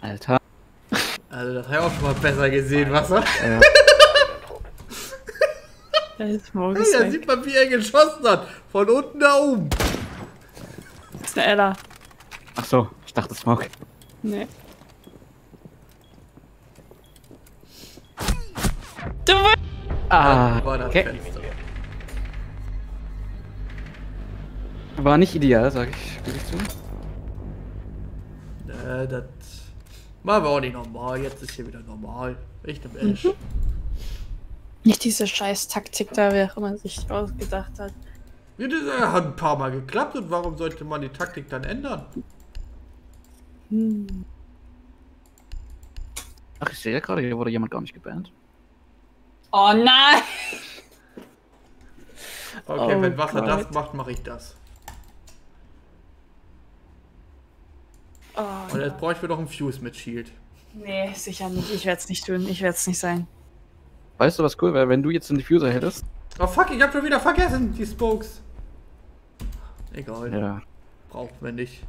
Alter. Also das habe ich auch schon mal besser gesehen, Wasser. Ja. *laughs* Der Smoke Hey, ist da sieht man, wie er geschossen hat. Von unten nach oben. Das ist eine Ella. Ach so, ich dachte Smoke. Nee. Du Ah, War das okay. War nicht ideal, sag ich, gebe ich zu. Äh, das machen wir auch nicht normal. Jetzt ist hier wieder normal. Echt im Ash. Nicht diese scheiß Taktik da, wer auch immer sich ausgedacht hat. Ja, das äh, hat ein paar Mal geklappt und warum sollte man die Taktik dann ändern? Ach, ich sehe gerade, hier wurde jemand gar nicht gebannt. Oh nein! Okay, Oh wenn Wasser das Gott. macht, mache ich das. Oh, Und jetzt bräuchten wir doch einen Fuse mit Shield. nee, sicher nicht. Ich werde es nicht tun. Ich werde es nicht sein. Weißt du, was cool wäre, wenn du jetzt einen Diffuser hättest? Oh fuck, ich hab schon wieder vergessen, die Spokes. Egal, Ja. brauchen wir nicht.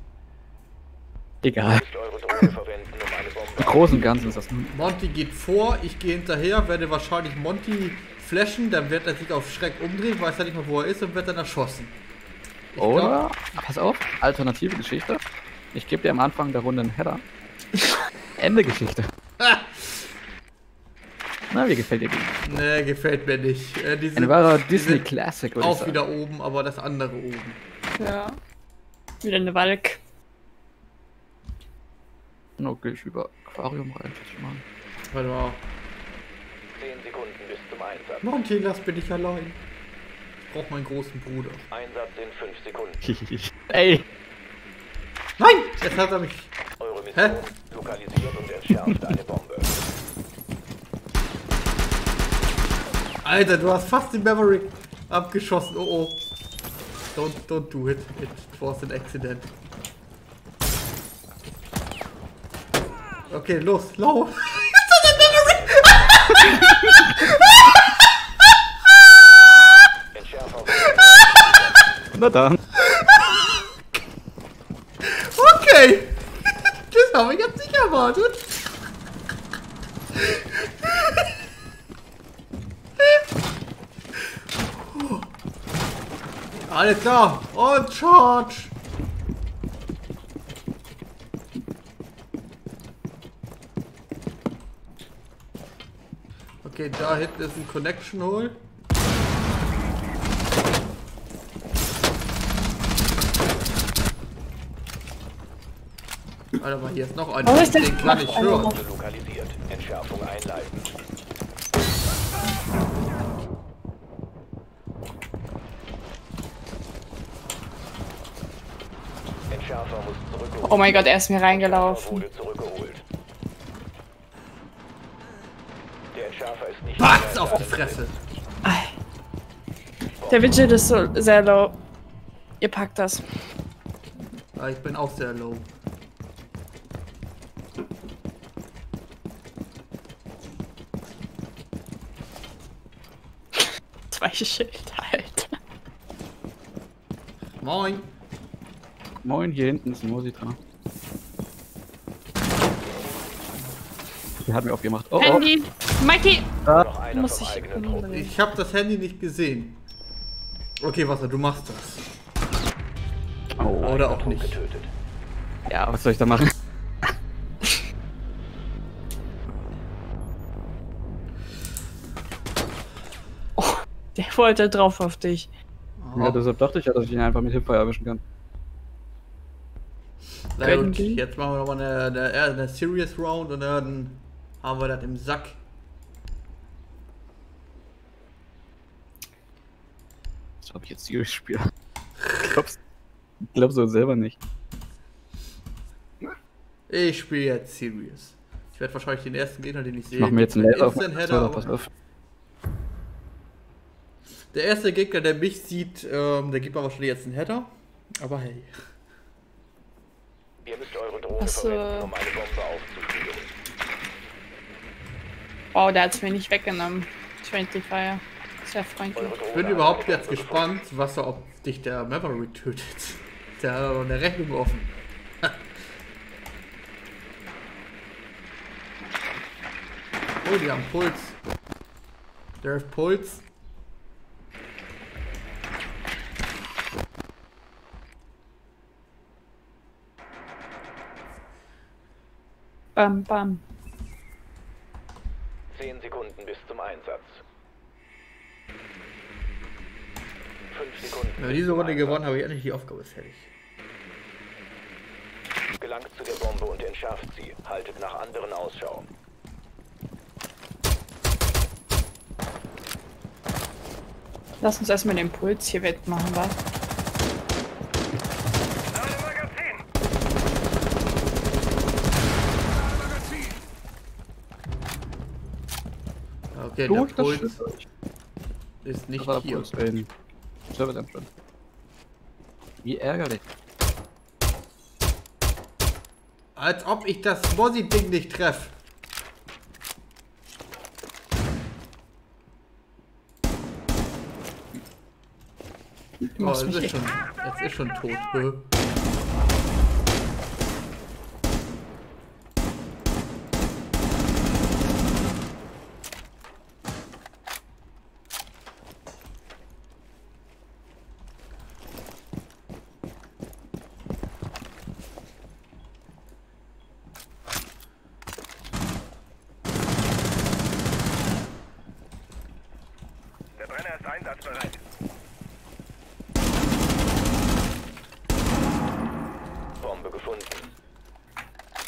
Egal. Im Großen und Ganzen ist das ein Monty geht vor, ich gehe hinterher, werde wahrscheinlich Monty flashen, dann wird er sich auf Schreck umdrehen, weiß er nicht mehr, wo er ist und wird dann erschossen. Ich Oder, pass auf, alternative Geschichte. Ich gebe dir am Anfang der Runde einen Header. *laughs* Ende Geschichte. *laughs* Na, wie gefällt dir die? nee, gefällt mir nicht. Äh, die Ein sind, wahrer die Disney Classic, ich auch sagen. wieder oben, aber das andere oben. Ja. Wieder eine Walk. Gehe ich über Aquarium rein, ich mal. Warte mal. 10 Sekunden bis zum Einsatz. Monty, lass bin ich allein. Ich brauch meinen großen Bruder. Einsatz in 5 Sekunden. *laughs* Ey! Nein! Jetzt hat er mich. Eure Hä? Mission lokalisiert und entschärft eine Bombe. Alter, du hast fast den Maverick abgeschossen. Oh oh. Don't, don't do it. It was an accident. Okay, los, lauf. *laughs* Na dann. Okay. *laughs* Das habe ich jetzt nicht erwartet. Alles klar. Und Charge. Okay, da hinten ist ein Connection Hole. Warte mal, hier ist noch einer. Oh, Den kann ich hören. Lokalisiert. Entschärfung einleiten. Entschärfer muss zurückgeholt Oh mein Gott, er ist mir reingelaufen. mehr auf die Fresse. Der Vigil ist so sehr low. Ihr packt das. Ah, ich bin auch sehr low. Zwei Schild, Alter. Moin. Moin, hier hinten ist ein Mositra. Der hat mir aufgemacht. Oh, oh. Handy! Mikey! Noch einer Muss ich. Ich habe das Handy nicht gesehen. Okay, Wasser, du machst das. oh. Oder auch nicht. getötet. Ja, was soll ich da machen? *laughs* Der wollte drauf auf dich. Ja, deshalb dachte ich ja, dass ich ihn einfach mit Hipfire erwischen kann. Na gut, jetzt machen wir nochmal eine, eine, eine Serious Round und dann haben wir das im Sack. Als ob ich jetzt Serious spiele. Glaubst Ich glaub so selber nicht. Ich spiele jetzt Serious. Ich werde wahrscheinlich den ersten Gegner, den ich sehe. Ich mach mir jetzt einen Laser auf Header. Pass auf. Der erste Gegner, der mich sieht, ähm, der gibt mir wahrscheinlich jetzt einen Header. Aber hey. Ihr müsst eure Drohne so. verwenden, um eine Bombe aufzuspielen. Wow, der hat's mir nicht weggenommen. Friendly Fire. Sehr freundlich. Ich bin überhaupt jetzt gespannt, was er, ob dich der Maverick tötet. *laughs* Der hat aber eine Rechnung offen. *laughs* oh, die haben Puls. Der ist Puls. Bam, bam. 10 Sekunden bis zum Einsatz. 5 Sekunden. Wenn wir bis diese Runde gewonnen habe ich endlich die Aufgabe fertig. Gelangt zu der Bombe und entschärft sie. Haltet nach anderen Ausschau. Lass uns erstmal den Puls hier wettmachen, wa? Okay, der das Puls stimmt. ist nicht Das der hier. In Service Entrance. Wie ärgerlich. Als ob ich das Mossi-Ding nicht treffe. Oh, es ist schon, es ist schon tot. *laughs* Hä? Der Brenner ist einsatzbereit. Bombe gefunden.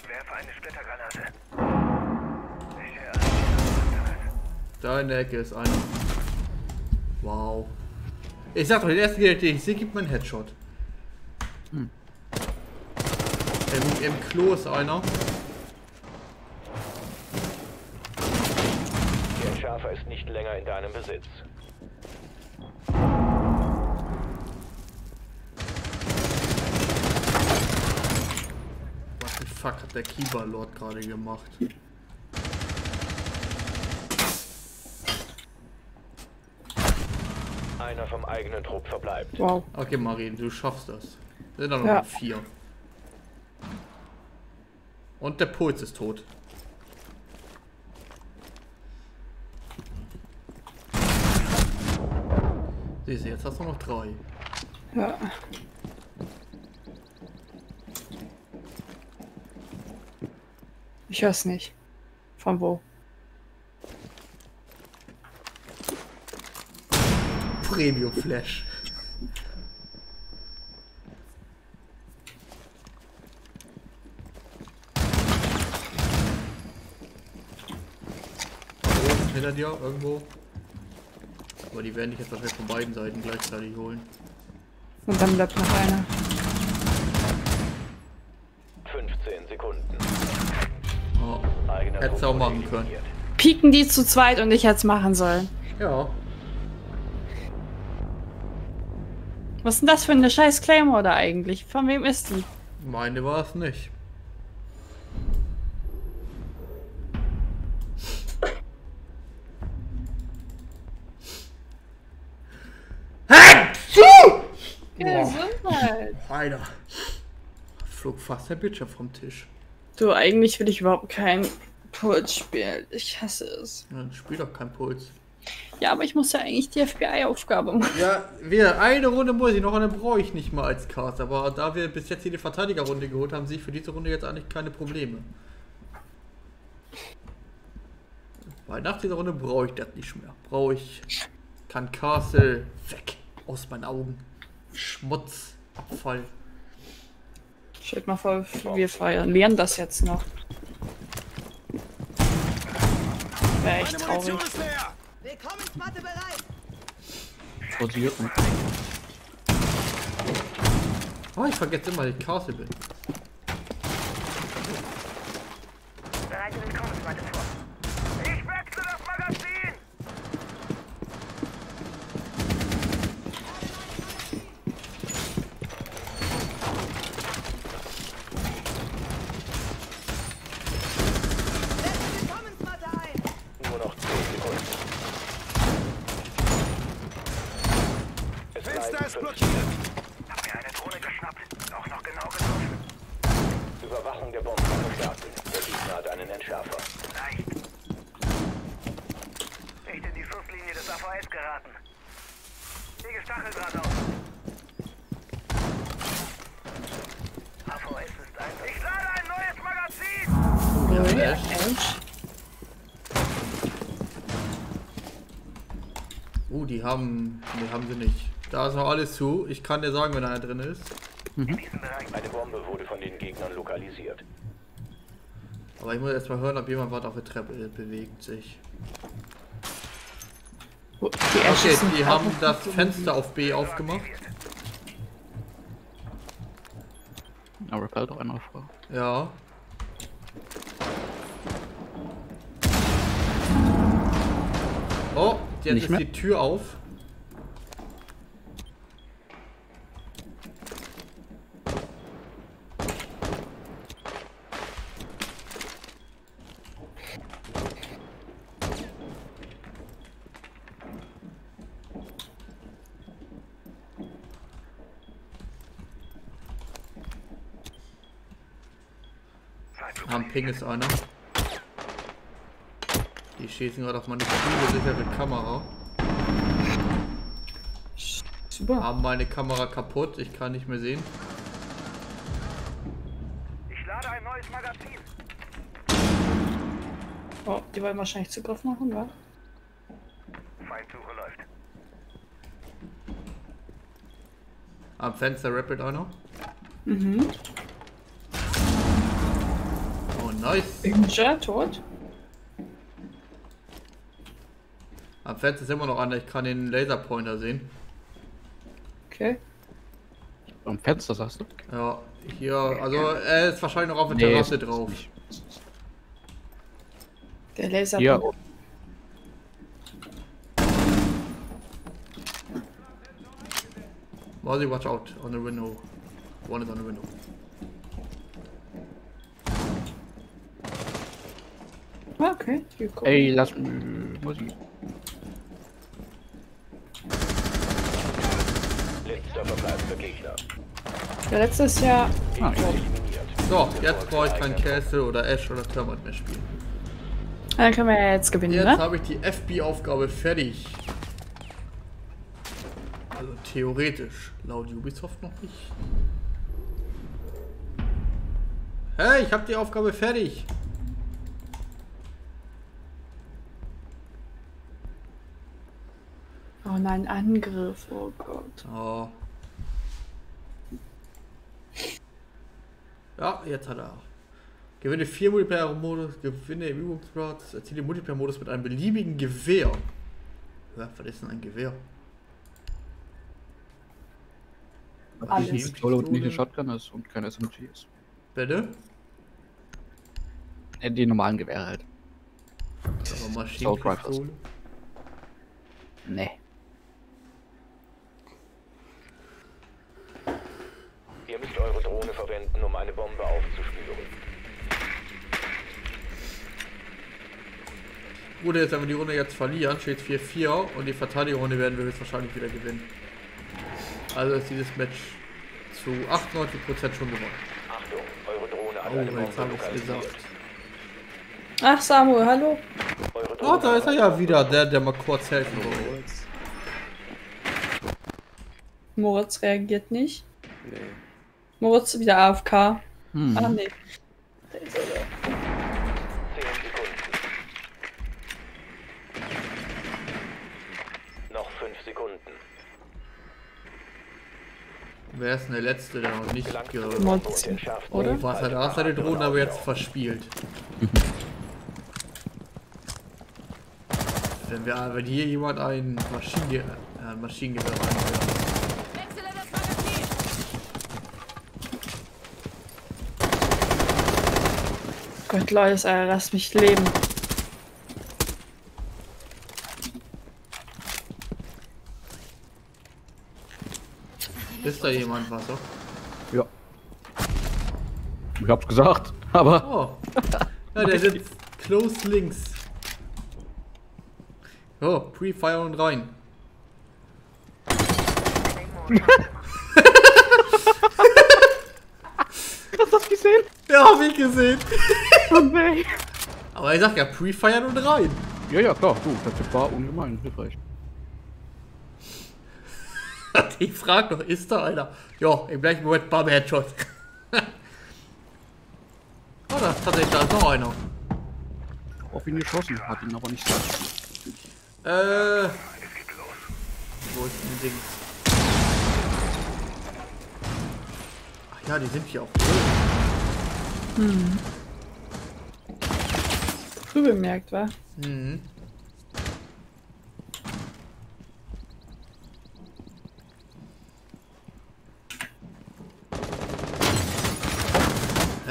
Werfe eine Splittergranate. Sicher. Da in der Ecke ist einer. Wow. Ich sag doch, den ersten, den ich sehe, gibt mir einen Headshot. Im, Im Klo ist einer. Der Entschärfer ist nicht länger in deinem Besitz. Was the fuck hat der Kiba Lord gerade gemacht? Einer vom eigenen Trupp verbleibt. Wow. Okay, Marien, du schaffst das. Sind da noch Ja. vier. Und der Puls ist tot. Siehst du, jetzt hast du noch drei. Ja. Ich hör's nicht. Von wo? Premium Flash. Hinter dir irgendwo. Aber die werden dich jetzt wahrscheinlich von beiden Seiten gleichzeitig holen. Und dann bleibt noch einer. 15 Sekunden. Oh. Du Trupp auch machen können. Pieken die zu zweit und ich hätte es machen sollen. Ja. Was ist denn das für eine scheiß Claymore da eigentlich? Von wem ist die? Meine war es nicht. Gesundheit. Alter. Flog fast der Bildschirm vom Tisch. Du, eigentlich will ich überhaupt kein Puls spielen. Ich hasse es. Ja, spiel doch kein Puls. Ja, aber ich muss ja eigentlich die FBI-Aufgabe machen. Ja, wieder eine Runde muss ich noch und dann brauche ich nicht mal als Cast. Aber da wir bis jetzt hier die Verteidigerrunde geholt haben, sehe ich für diese Runde jetzt eigentlich keine Probleme. Weil nach dieser Runde brauche ich das nicht mehr. Brauche ich. Kann Castle weg aus meinen Augen. Schmutz, Abfall. Stellt mal vor, wir feiern. lernen das jetzt noch. Wäre echt Meine traurig. Willkommensmatte bereit. Mit. Oh, ich vergesse immer, dass ich Castle bin. Bereite Willkommensmatte vor. Ich wechsle das Magazin! Setze Willkommensmatte ein. Nur noch 10 Sekunden. Es Fenster bleiben ist blockiert. Hab mir eine Drohne geschnappt. Auch noch genau getroffen. Überwachung der Bomben verstärken. Der Gegner hat einen Entschärfer. Leicht. Nicht in die Schusslinie des AVS geraten. Lege Stacheldraht auf. Ist noch alles zu. Ich kann dir sagen, wenn einer drin ist. Eine Bombe wurde von den Gegnern lokalisiert. Aber ich muss erst mal hören, ob jemand was auf der Treppe bewegt sich. Wo- Die Okay, die haben das Fenster auf B aufgemacht. Ja, Rappel doch einer vor. Ja. Oh, jetzt Nicht ist mehr? die Tür auf. Am Ping ist einer. Die schießen gerade auf meine kugelsichere Kamera. Super. Haben meine Kamera kaputt, ich kann nicht mehr sehen. Ich lade ein neues Magazin. Oh, die wollen wahrscheinlich Zugriff machen, wa? Feindsuche läuft. Am Fenster Rapid einer. Mhm. Nice. Inja, tot. Am Fenster ist immer noch einer, ich kann den Laserpointer sehen. Okay. Am Fenster sagst du? Ja, hier, also er ist wahrscheinlich noch auf der Nee, Terrasse drauf. Der Laser. Hier. Marzi, watch out on the window. One is on the window. Okay. Hier. Ey, lass. Letzter verbleibender Gegner. Der letzte ist ja. Ah. So, jetzt brauche ich kein Castle oder Ash oder Termite mehr spielen. Dann können wir ja jetzt gewinnen, Jetzt ne? habe ich die FB-Aufgabe fertig. Also theoretisch. Laut Ubisoft noch nicht. Hey, ich habe die Aufgabe fertig. Oh nein, Angriff. Oh Gott. Oh. Ja, jetzt hat er. Gewinne vier Multiplayer-Modus, gewinne im Übungsplatz, erziele Multiplayer-Modus mit einem beliebigen Gewehr. Ja, was ist denn ein Gewehr? Alles. Die Pistole und nicht eine Shotgun ist und keine SMG ist. Bitte? Die normalen Gewehre halt. Aber. Maschinenpistole. Nee. Ihr müsst eure Drohne verwenden, um eine Bombe aufzuspüren. Gut, jetzt wenn wir die Runde jetzt verlieren, steht 4-4 und die Verteidigungsrunde werden wir höchstwahrscheinlich wieder gewinnen. Also ist dieses Match zu 98% schon gewonnen. Achtung, eure Drohne hat Oh, eine jetzt habe ich gesagt. Ach, Samuel, hallo. Oh, da ist er ja wieder, der, der mal kurz helfen wollte. Moritz reagiert nicht. Moritz wieder AFK. Hm. Ah, nee. 10 Sekunden. Noch 5 Sekunden. Wer ist denn der Letzte, der noch nicht ge... entschärft oder? die Was hat er seine Drohne aber jetzt verspielt? *laughs* wenn, wir, wenn hier jemand ein Maschinengewehr, äh, Maschinengewehr Magazin! Gott, Leute, Alter, lasst mich leben. Ist da jemand, Wasser? Ja. Ich hab's gesagt, aber. Oh. Ja, der sitzt close links. Oh, Pre-Fire und rein. *laughs* Hast du das gesehen? Ja, hab ich gesehen. Oh nee. Aber ich sag ja, Pre-Fire und rein. Ja, ja, klar, du, der Tipp war ungemein hilfreich. *laughs* Ich frag noch, ist da einer? Ja, im gleichen Moment Bam Headshot. oh, *laughs* da, tatsächlich, da ist noch einer. Auf ihn geschossen, hat ihn aber nicht getroffen. Äh. Wo ist denn Ding? Ach ja, die sind hier auch drin. Früh bemerkt, wa? Mhm.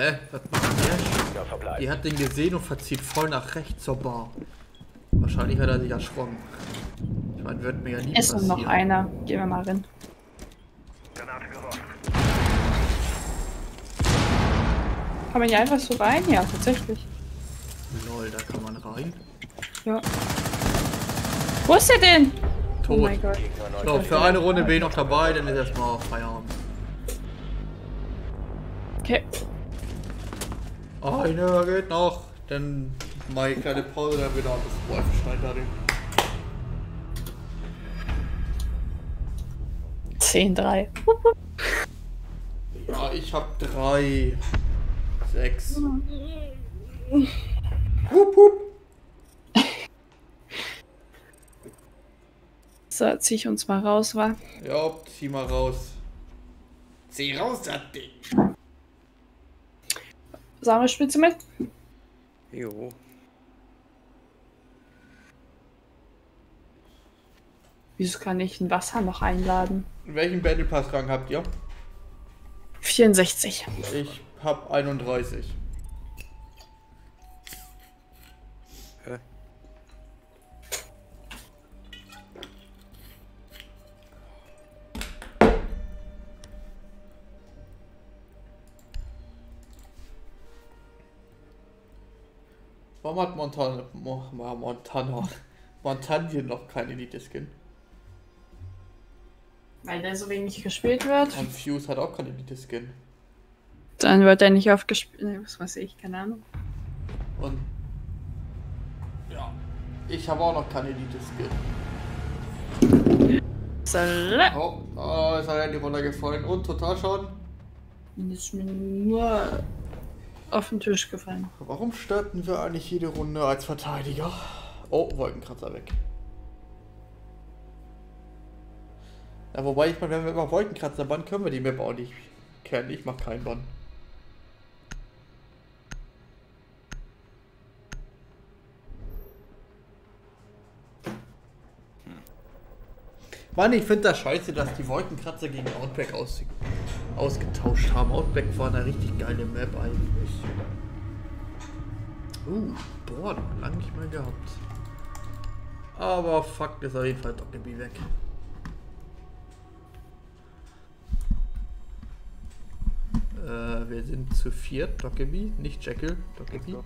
Hä? Was macht der? Die hat den gesehen und verzieht voll nach rechts zur Bar. Wahrscheinlich hat er sich erschrocken. Ich meine, wird mir ja nie Ist nur passieren. noch einer. Gehen wir mal rein. Kann man hier einfach so rein? Ja, tatsächlich. Lol, da kann man rein. Ja. Wo ist der denn? Tot. Oh mein Gott. So, für eine Runde bin ich noch dabei, dann ist erstmal Feierabend. Okay. Einer geht noch. Dann mache ich kleine Pause, dann wieder bis Wolfenstein da den. 10, 3. Ja, ich hab drei. Sechs. Hup, hup. So, zieh ich uns mal raus, wa? Ja, zieh mal raus. Zieh raus, das Ding. Sarah, spielst du mit? Jo. Wieso kann ich ein Wasser noch einladen? Welchen Battle Pass Rang habt ihr? 64. Ich hab 31. Warum hat Montana, Mo- Mo- Montana, Montagne noch kein Elite-Skin? Weil der so wenig gespielt wird. Und Fuse hat auch kein Elite-Skin. Dann wird er nicht aufgespielt. Nee, was weiß ich, keine Ahnung. Und ja, ich habe auch noch kein Elite-Skin. So, Oh, oh, ist ein Handy runtergefallen und total schon. ist mir nur auf den Tisch gefallen. Warum starten wir eigentlich jede Runde als Verteidiger? Oh, Wolkenkratzer weg. Ja, wobei ich meine, wenn wir immer Wolkenkratzer bannen, können wir die Map auch nicht kennen. Ich mach keinen Bann. Mann, ich finde das scheiße, dass die Wolkenkratzer gegen Outback aus ausgetauscht haben. Outback war eine richtig geile Map eigentlich. Uh, boah, lange nicht mehr gehabt. Aber fuck, ist auf jeden Fall Dockerby weg. Äh, wir sind zu viert, Dockerby, nicht Jekyll, Dockerby.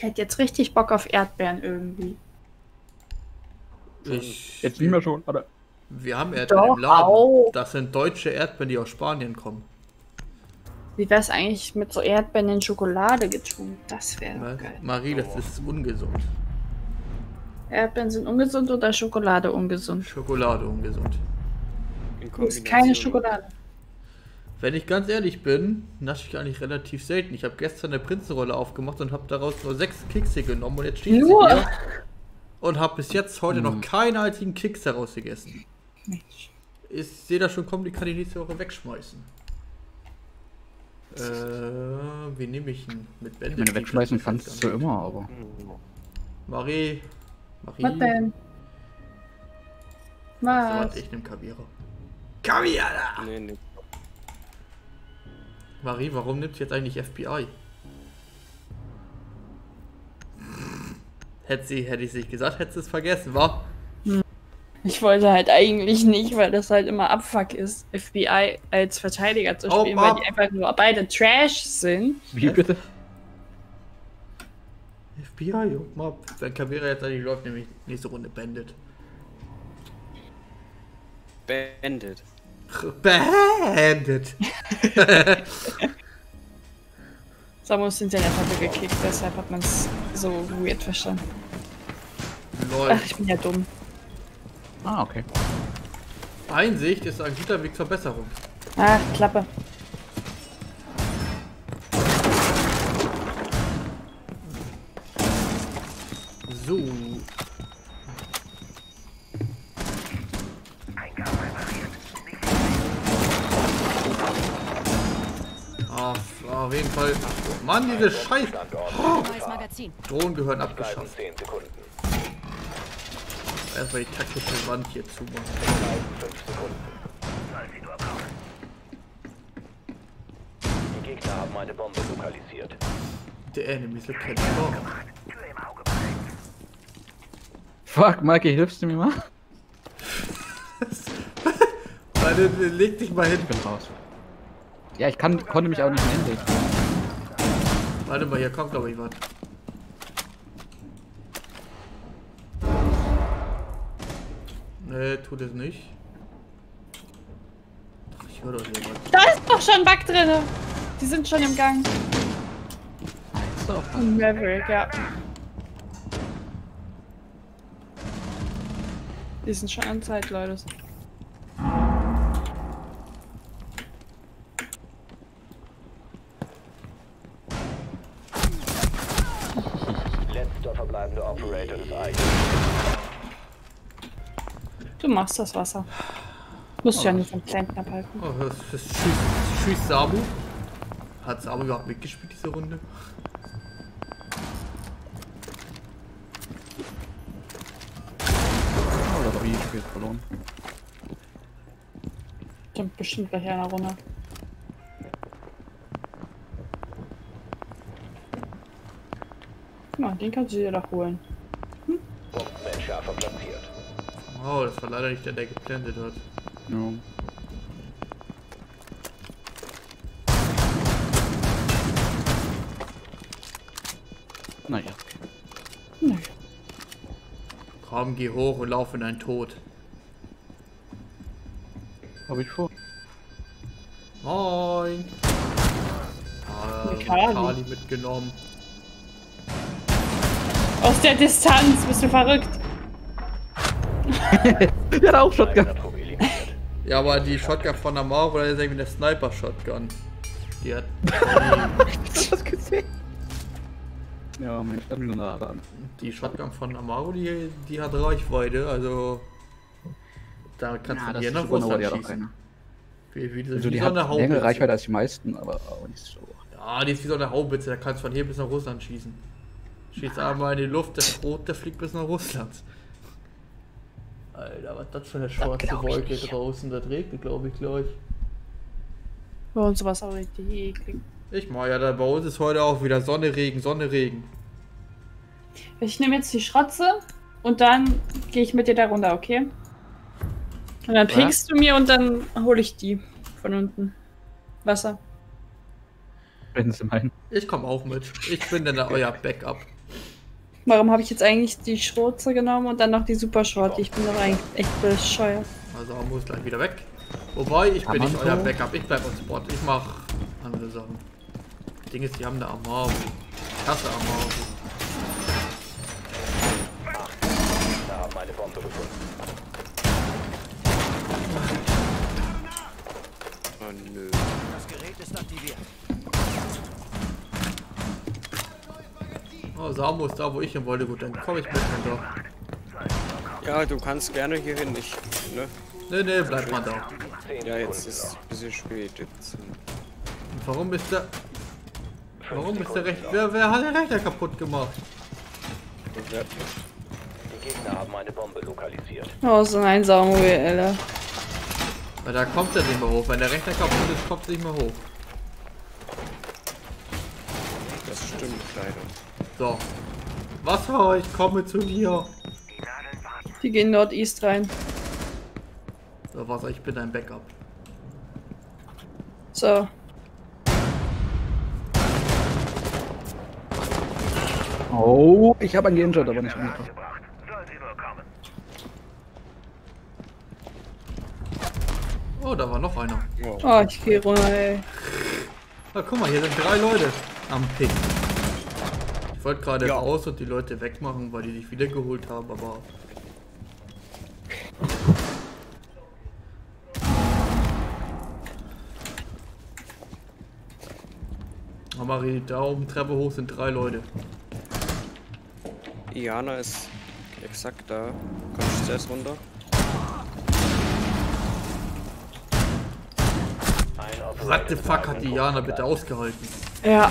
Ich hätte jetzt richtig Bock auf Erdbeeren irgendwie. Ich, Jetzt nicht mehr schon, aber wir haben Erdbeeren Doch, im Laden. auch. Das sind deutsche Erdbeeren, die aus Spanien kommen. Wie wäre es eigentlich mit so Erdbeeren in Schokolade getrunken? Das wäre Ma- geil. Marie, das ist ungesund. Erdbeeren sind ungesund oder Schokolade ungesund? Schokolade ungesund. In ist keine. Schokolade. Wenn ich ganz ehrlich bin, nasche ich eigentlich relativ selten. Ich habe gestern eine Prinzenrolle aufgemacht und habe daraus nur sechs Kekse genommen und jetzt steht sie Nur? hier und habe bis jetzt heute noch keinen einzigen Keks daraus gegessen. Mensch. Ich sehe das schon kommen, die kann ich nächste Woche wegschmeißen. Äh, wie nehme ich ihn? Mit ich Bände? meine, wegschmeißen kannst du immer, aber. Marie. Marie. Was denn? So, Was? warte, ich nehme Kaviar. Kaviar! da! Nee, nee. Marie, warum nimmt sie jetzt eigentlich FBI? Hätte sie, hätte ich es nicht gesagt, hätte sie es vergessen, wa? Ich wollte halt eigentlich nicht, weil das halt immer Abfuck ist, FBI als Verteidiger zu Oh, spielen, weil Mom. die einfach nur beide Trash sind. Wie bitte? FBI, jo, mal. Wenn Kavera jetzt eigentlich läuft, nämlich nächste Runde Bandit. Beendet. *laughs* Samus sind ja einfach gekickt, deshalb hat man es so weird verstanden. Lol. Ach, ich bin ja dumm. Ah, okay. Einsicht ist ein guter Weg zur Besserung. Ah, Klappe. So. Auf jeden Fall. Mann, diese Scheiß Magazin. Drohnen gehören abgeschafft. 10 Sekunden. Erstmal die taktische Wand hier zumachen. Bleiben 5 Sekunden. Die Gegner haben eine Bombe lokalisiert. Der Enemies look at. Fuck, Mikey, hilfst du mir mal? *laughs* Warte, leg dich mal hin. Ich bin raus. Ja, ich kann, konnte mich auch nicht mehr hinlegen. Warte mal, hier kommt glaube ich was. Nee, tut es nicht. Ich höre doch hier was. Da ist doch schon Bug drin. Die sind schon im Gang. So. Maverick, ja. Die sind schon an Zeit, Leute. Letzter verbleibender Operator des Eigens. Du machst das Wasser. Musst du ja nur vom Planten abhalten. Oh, das, das schießt, schießt Samu. Hat Samu überhaupt mitgespielt diese Runde? Oh, das Spiel spielt verloren. Kommt bestimmt gleich einer runter. Guck mal, den kannst du dir doch holen. Oh, das war leider nicht der, der geplantet hat. Ja. Naja. Nö. Komm, geh hoch und lauf in deinen Tod. Hab ich vor. Moin. Ah, Kali. Kali mitgenommen. Aus der Distanz bist du verrückt. *laughs* Der hat auch Shotgun. Ja, aber die Shotgun von Amaro, oder ist irgendwie eine Sniper-Shotgun. Die hat. Hast du das gesehen? Ja, Mensch, dann nur nah ran. Die Shotgun von Amaro, die, die hat Reichweite, also. Da kannst du hier nach Russland schießen. Wie, wie, Also wie die so hat eine längere Haubitze. Reichweite als die meisten, aber auch nicht so. Ja, die ist wie so eine Haubitze, da kannst du von hier bis nach Russland schießen. Schießt einmal in die Luft, das Rot, der fliegt bis nach Russland. Alter, was das für eine schwarze Wolke nicht. draußen, das regnet, glaube ich, gleich. Bei uns sowas auch richtig eklig. Ich mal, ja, da bei uns ist heute auch wieder Sonne, Regen, Sonne, Regen. Ich nehme jetzt die Schrotze und dann gehe ich mit dir da runter, okay? Und dann pinkst du mir und dann hole ich die von unten. Wasser. Wenn sie meinen. Ich komme auch mit. Ich bin dann euer Backup. Warum habe ich jetzt eigentlich die Schrotze genommen und dann noch die Superschrotte? Ich bin doch eigentlich echt bescheuert. Also er muss gleich wieder weg. Wobei, ich bin nicht euer Backup. Ich bleib on Spot. Ich mach andere Sachen. Das Ding ist, die haben eine Amaro. Kasse Amaro. Da haben eine Bombe gefunden. Oh nö. Das Gerät ist aktiviert. Oh, Samu ist da, wo ich hin wollte. Gut, dann komme ich mit mir doch. Ja, du kannst gerne hier hin, ich, ne? Nee, nee, bleib mal da. 10 Ja, jetzt ist es ein bisschen spät. Jetzt, warum ist der... Warum ist der noch. Wer, wer hat den Rechner kaputt gemacht? Die Gegner haben eine Bombe lokalisiert. Oh, so ein Samuel, Alter. Weil da kommt er nicht mehr hoch. Wenn der Rechner kaputt ist, kommt er nicht mehr hoch. Das stimmt leider. So. Wasser, ich komme zu dir. Die gehen Northeast rein. So, Wasser, ich bin dein Backup. So. Oh, ich habe einen geinjured, aber nicht kommen. Oh, da war noch einer. Oh, Oh, ich gehe runter, ey. Na, guck mal, hier sind drei Leute am Ping. Ich wollte gerade Ja. raus und die Leute wegmachen, weil die sich wiedergeholt haben, aber... Aber da oben Treppe hoch sind drei Leute. Iana ist exakt da. Kommst du erst runter? What the fuck hat die Jana bitte ausgehalten? Ja.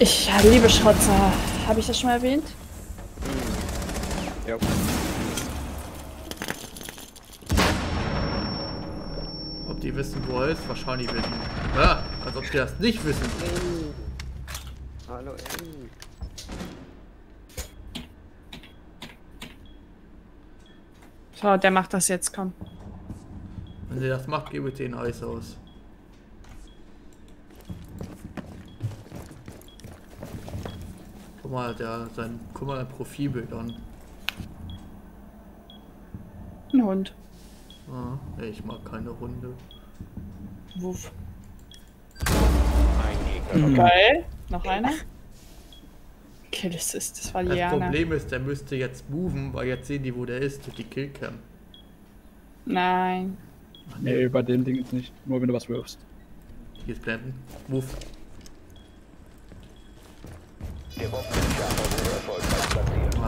Ich liebe Schrotzer. Habe ich das schon mal erwähnt? Ja. Ob die wissen, wo er ist? Wahrscheinlich wissen. Ja, als ob die das nicht wissen. Hallo, ey. So, der macht das jetzt, komm. Wenn sie das macht, gebe ich den Eis aus. Guck mal, der, sein, guck mal ein Profilbild an. Ein Hund. Ah, ey, ich mag keine Hunde. Wuff. Mhm. Geil. Noch einer? Kill Assist, das war Das Liana. Problem ist, der müsste jetzt moven, weil jetzt sehen die, wo der ist, durch die Killcam. Nein. Nee, bei dem Ding jetzt nicht. Nur wenn du was wirfst. Hier ist blenden. Move.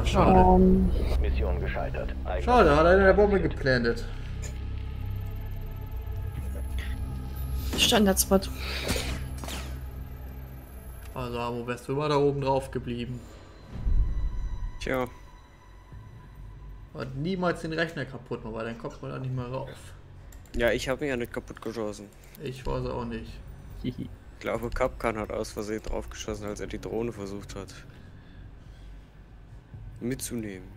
Schade. Um, Mission gescheitert. Eigener Schade, hat einer der Bombe geplantet. Standardspot. Also, wo wärst du immer da oben drauf geblieben? Tja, Und niemals den Rechner kaputt machen, weil dann kommt man da nicht mehr rauf. ja, ich habe mich ja nicht kaputt geschossen. Ich weiß auch nicht. Hihi. *laughs* Ich glaube, Kapkan hat aus Versehen draufgeschossen, als er die Drohne versucht hat. Mitzunehmen.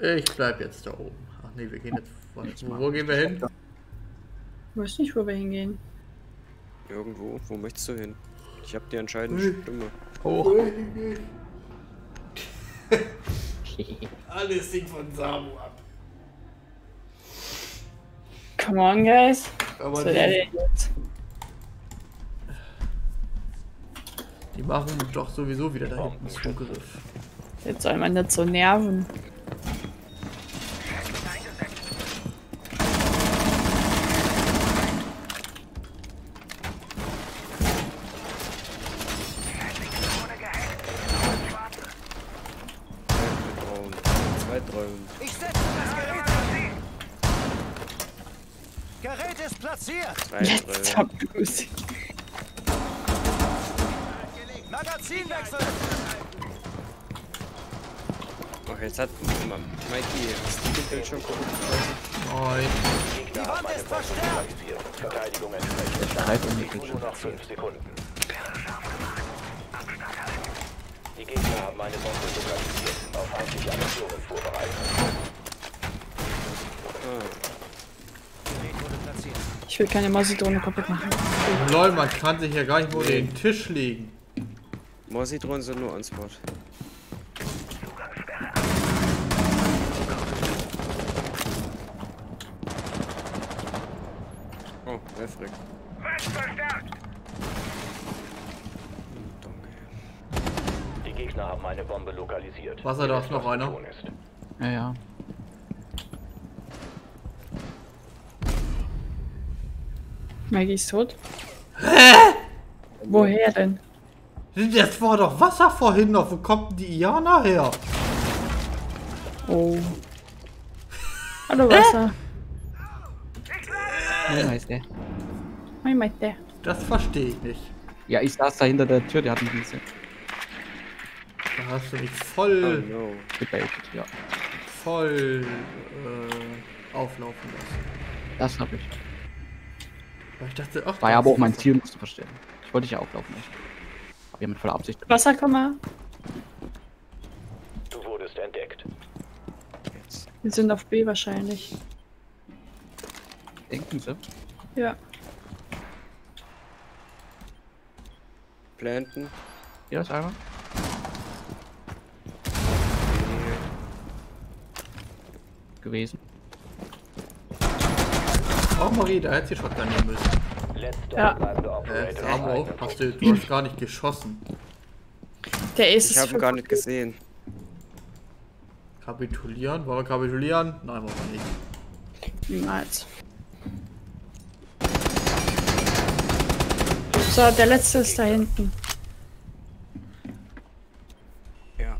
Ich bleib jetzt da oben. Ach nee, wir gehen jetzt. Wo, wo gehen wir hin? Ich weiß nicht, wo wir hingehen. Irgendwo. Wo möchtest du hin? Ich habe die entscheidende Hm. Stimme. Hoch. *laughs* Alles hängt von Samu ab. Come on, guys. Aber Was will die, machen doch sowieso wieder da hinten Zugriff. Jetzt soll man nicht so nerven. Drohnen. Zwei Drohnen. Ich setze das Gerät an Sie. Gerät ist platziert. Zwei Jetzt Drohnen. hab du sie. Magazinwechsel. Ach, jetzt hat Ma- Mikey, hast du den Bildschirm kaputt geschossen? Nein. Die Wand ist verstärkt. Platziert. Verteidigung entsprechend. Drei von den Nur Bildschirm. noch 5 Sekunden. Die Gegner haben eine Bombe lokalisiert. Auf feindliche Aggressionen vorbereitet. Ah, Gerät wurde platziert. Ich will keine Mausidrohne kaputt machen. Lol, man kann sich ja gar nicht vor den Tisch legen. Morsi-Drohnen sind nur on Spot. Oh, verstärkt. Danke. Die Gegner haben eine Bombe lokalisiert. Wasser, da ist Ihr noch einer. Ja, ja. Maggie ist tot. Hä? Woher denn? Das war doch Wasser vorhin noch. Wo kommt denn die Iana her? Oh. *laughs* Hallo Wasser. Der. Moin, Meister. Das verstehe ich nicht. Ja, ich saß da hinter der Tür, der hat mich diese Da hast du mich Oh voll, no. gebaitet, ja. voll äh, auflaufen lassen. Das hab ich. Weil ich dachte, ach, War ja aber auch mein. Ziel, musst du verstehen. Ich wollte dich ja auflaufen lassen. Hab jemand voller Absicht. Wasser, komm mal. Du wurdest entdeckt. Jetzt. Wir sind auf B wahrscheinlich. Denken Sie? Ja. Planten. Hier ist einer. Gewesen. Oh Marie, da hätte sie Shotgun nehmen müssen. Letzter Ja. Äh. Samo, hast du, du hast gar nicht geschossen. Der ist Ich habe gar nicht gesehen. Kapitulieren? Wollen wir kapitulieren? Nein, wollen wir nicht. Niemals. So, der letzte ist da hinten. Ja,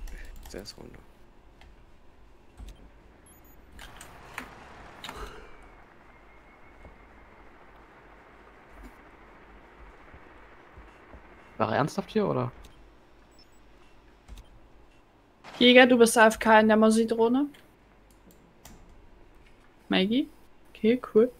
der ist runter. War er ernsthaft hier oder? Jäger, du bist AFK in der Mosidrone. Maggie? Okay, cool.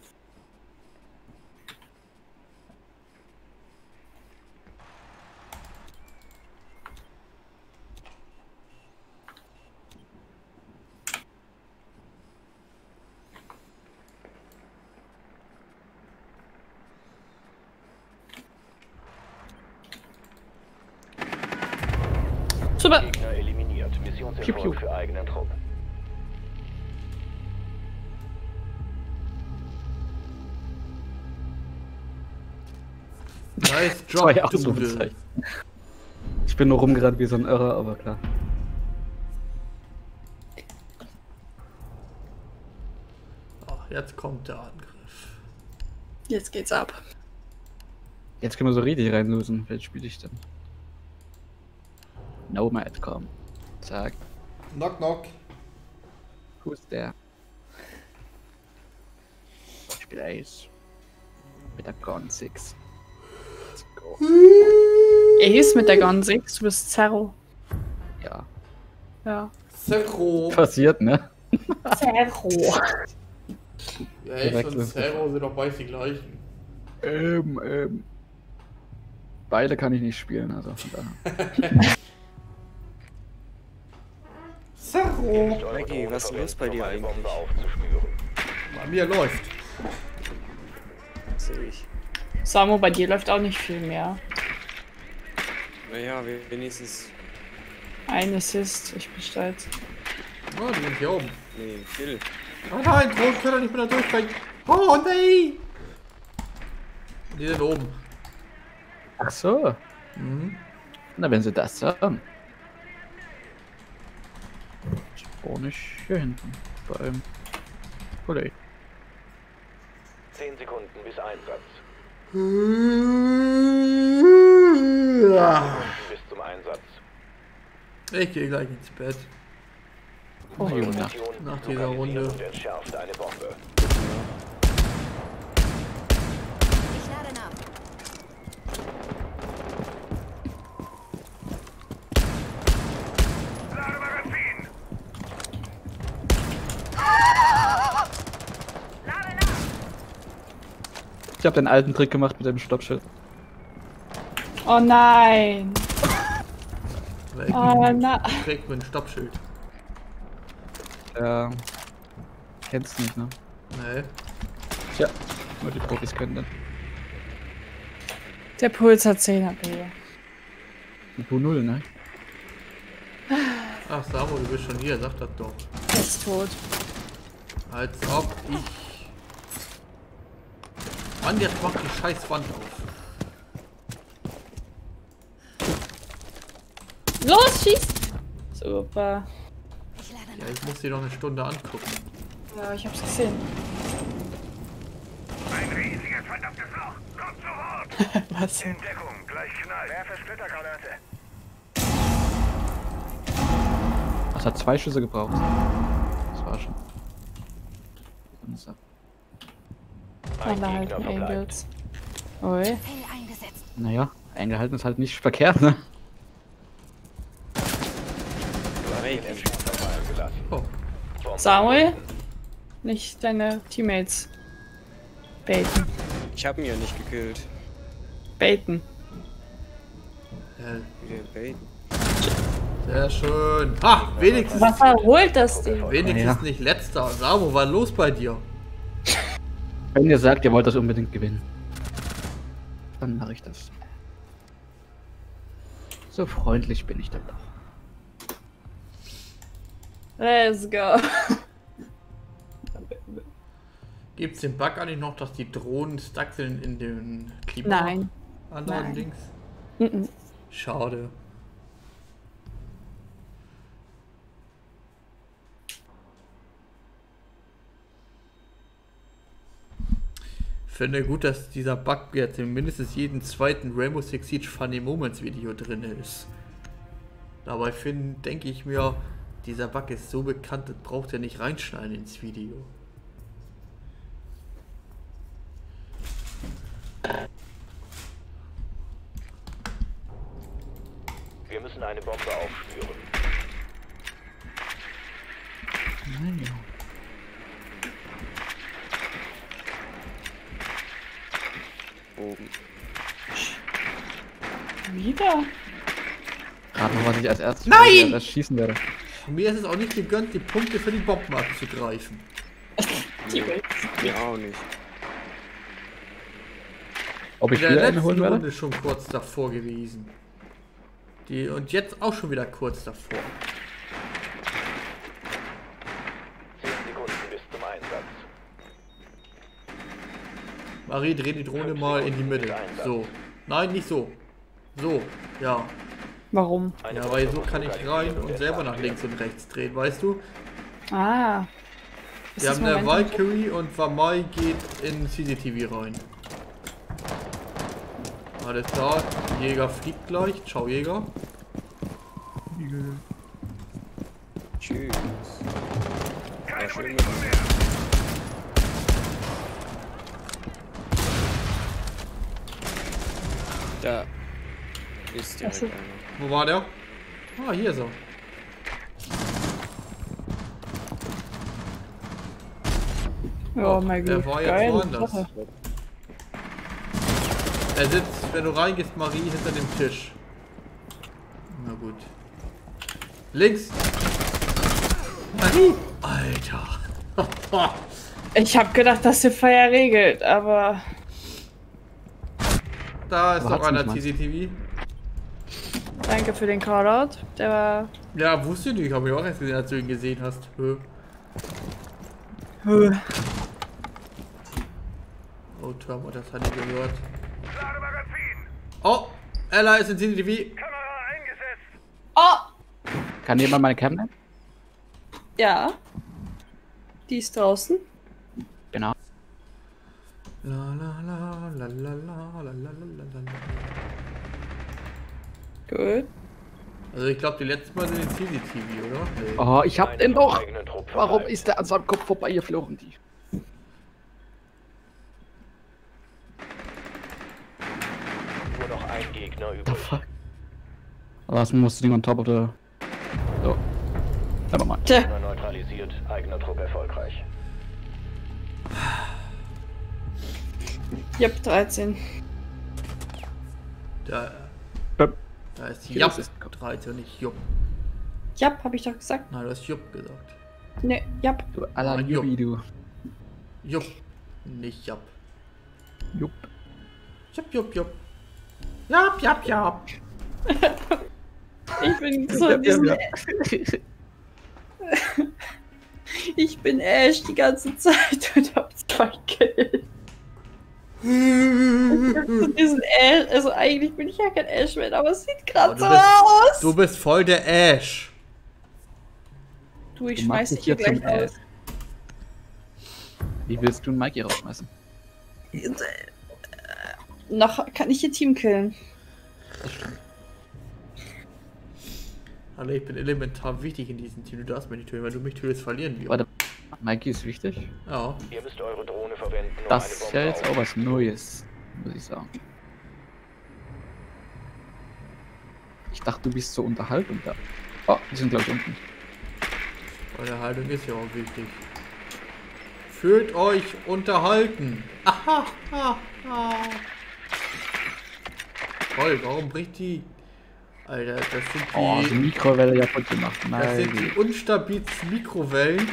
Zwei. Ausrufezeichen. Ich bin nur rumgerannt wie so ein Irrer, aber klar. Oh, jetzt kommt der Angriff. Jetzt geht's ab. Jetzt können wir so richtig reinlosen. Welches spiele ich denn? Nomad, komm. Zack. Knock, knock. Who's there? Ich spiele Ace. Mit der Gun 6. Let's go. Ace mit der Gun 6, du bist Zerro. Ja. Ja. Zero. Passiert, ne? Zerro. Ja, Ace Direkt und ist- Zero sind doch beides die gleichen. Ähm, ähm. Beide kann ich nicht spielen, also von daher. *laughs* Zero. Maggie, was ist los bei dir Bombe eigentlich? Bei mir läuft. Sehe ich. Samo, bei dir läuft auch nicht viel mehr. Naja, wenigstens. Ein Assist, ich bin stolz. Oh, die sind hier oben. Nee, Kill. Oh nein, Drohnen können doch nicht mehr da durchbrechen. Oh nein! Die sind oben. Ach so. Mhm. Na, wenn sie das sagen. Ich brauche nicht hier hinten. Beim Kollege. 10 Sekunden bis Einsatz. Bis zum Einsatz. Ich gehe gleich ins Bett. Oh, Junge. Nach dieser Runde. Und entschärft eine Bombe. Ich lade nach. Lade Magazin. Lade nach. Ich habe den alten Trick gemacht mit dem Stoppschild. Oh nein. Oh nein. trägt man ein Stoppschild? Ja. Kennst nicht, ne? Nee. Tja, nur die Profis können dann. Der Puls hat 10 HP. Du null, ne? Ach, Samo, du bist schon hier, sag das doch. Er ist tot. Als ob ich. Mann, jetzt macht die scheiß Wand auf. Los, schieß! Super. Ja, ich muss sie noch eine Stunde angucken. Ja, ich hab's gesehen. Ein riesiges verdammtes Loch. Kommt sofort. *laughs* Was? In Deckung. Gleich knallt. Werfe Splittergranate. Das hat zwei Schüsse gebraucht. Das war schon. Und so. Ein Alle Gegner halten verbleibt. Angels. Ui. Fell eingesetzt. Naja, eingehalten ist halt nicht verkehrt, ne? Oh, Samuel? Nicht deine Teammates. Baiten. Ich habe ihn ja nicht gekillt. Baiten. Hell. Wieder Bait. Sehr schön. Ah, wenigstens, Was erholt das Ding? wenigstens Ja. nicht letzter. Sabo, was los bei dir? Wenn ihr sagt, ihr wollt das unbedingt gewinnen, dann mache ich das. So freundlich bin ich dann doch. Let's go. Gibt es den Bug eigentlich noch, dass die Drohnen stuck sind in den Klima? Nein. Anderen Nein. Dings? Schade. Finde gut, dass dieser Bug jetzt in mindestens jeden zweiten Rainbow Six Siege Funny Moments Video drin ist. Dabei finde, denke ich mir, dieser Bug ist so bekannt, das braucht er nicht reinschneiden ins Video. Wir müssen eine Bombe aufspüren. Oben. Wieder? Gerade noch, was ich als erstes Nein! das schießen werde. Mir ist es auch nicht gegönnt, die Punkte für die Bomben abzugreifen. *laughs* Mir auch nicht. Ob ich In der wieder eine letzten holen werde? Runde schon kurz davor gewesen. Die, und jetzt auch schon wieder kurz davor. 10 Sekunden bis zum Einsatz. Marie, dreh die Drohne mal in die Mitte. So. Nein, nicht so. So. Ja. Warum? Ja, weil so kann ich rein und selber nach links und rechts drehen, weißt du? Ah. Wir haben eine Valkyrie und Vamai geht in CCTV rein. Alles klar, Jäger fliegt gleich. Ciao, Jäger. Tschüss. War schön Da ist direkt so. einer. Wo war der? Ah, hier ist er. Ja, mein Der Gott. war jetzt Geil. woanders. Er sitzt, wenn du reingehst, Marie, hinter dem Tisch. Na gut. Links. Marie. Alter. *laughs* Ich hab gedacht, dass der Feuer regelt, aber da ist Aber einer CCTV. danke für den Callout. Der war. Ja, wusste ich nicht. Hab ich auch erst gesehen, als du ihn gesehen hast. Hö. Höh. Oh, Turbo, das hat ich gehört. Oh, Ella ist in CCTV. Kamera eingesetzt! Oh! Kann jemand meine Cam nehmen? Ja. Die ist draußen. Genau. La la la la la la la la la la la. Gut. Also ich glaube, die letzten Mal sind in CCTV, oder? Nee. Oh, ich hab den doch! Warum ist der an seinem Kopf vorbeigeflogen? Die? Nur noch ein Gegner The übrig. fuck? Was musst du Ding on top of the... So. Aber mal. Tja. Neutralisiert, eigener Trupp erfolgreich. Yep, 13. Da, da ist Jap das ist- 13, nicht Jupp. Yep, hab ich doch gesagt. Nein, du hast Jupp gesagt. Ne, yep. Du aller Ah, Jupp. Jubi, du. Jupp, nicht Jap. Jupp. Jupp, Jupp, Jupp. Jap, Jap, Jap. Ich bin so in diesem. *laughs* Ich bin Ash die ganze Zeit und hab zwei Kills. Diesen Ash, also eigentlich bin ich ja kein Ash-Man, aber es sieht gerade so du bist- aus. Du bist voll der Ash. Du, ich Du schmeiß dich hier hier gleich Ash. aus. Wie willst du einen Mikey rausschmeißen? Äh, Noch kann ich ihr Team killen. Hallo, ich bin elementar wichtig in diesem Team. Du darfst mich nicht töten, weil du mich tötest, verlieren wir. Warte. Mikey ist wichtig. Ja. Ihr müsst eure Drohne verwenden, um Das ist ja jetzt auch was Neues, muss ich sagen. Ich dachte, du bist zur Unterhaltung da. Oh, die sind glaube ich unten. Eure Haltung ist ja auch wichtig. Fühlt euch unterhalten. *laughs* Aha, aha. Toll, warum bricht die Alter, das sind die, Oh, die Mikrowelle ja voll gemacht. das sind die Nein. unstabilsten Mikrowellen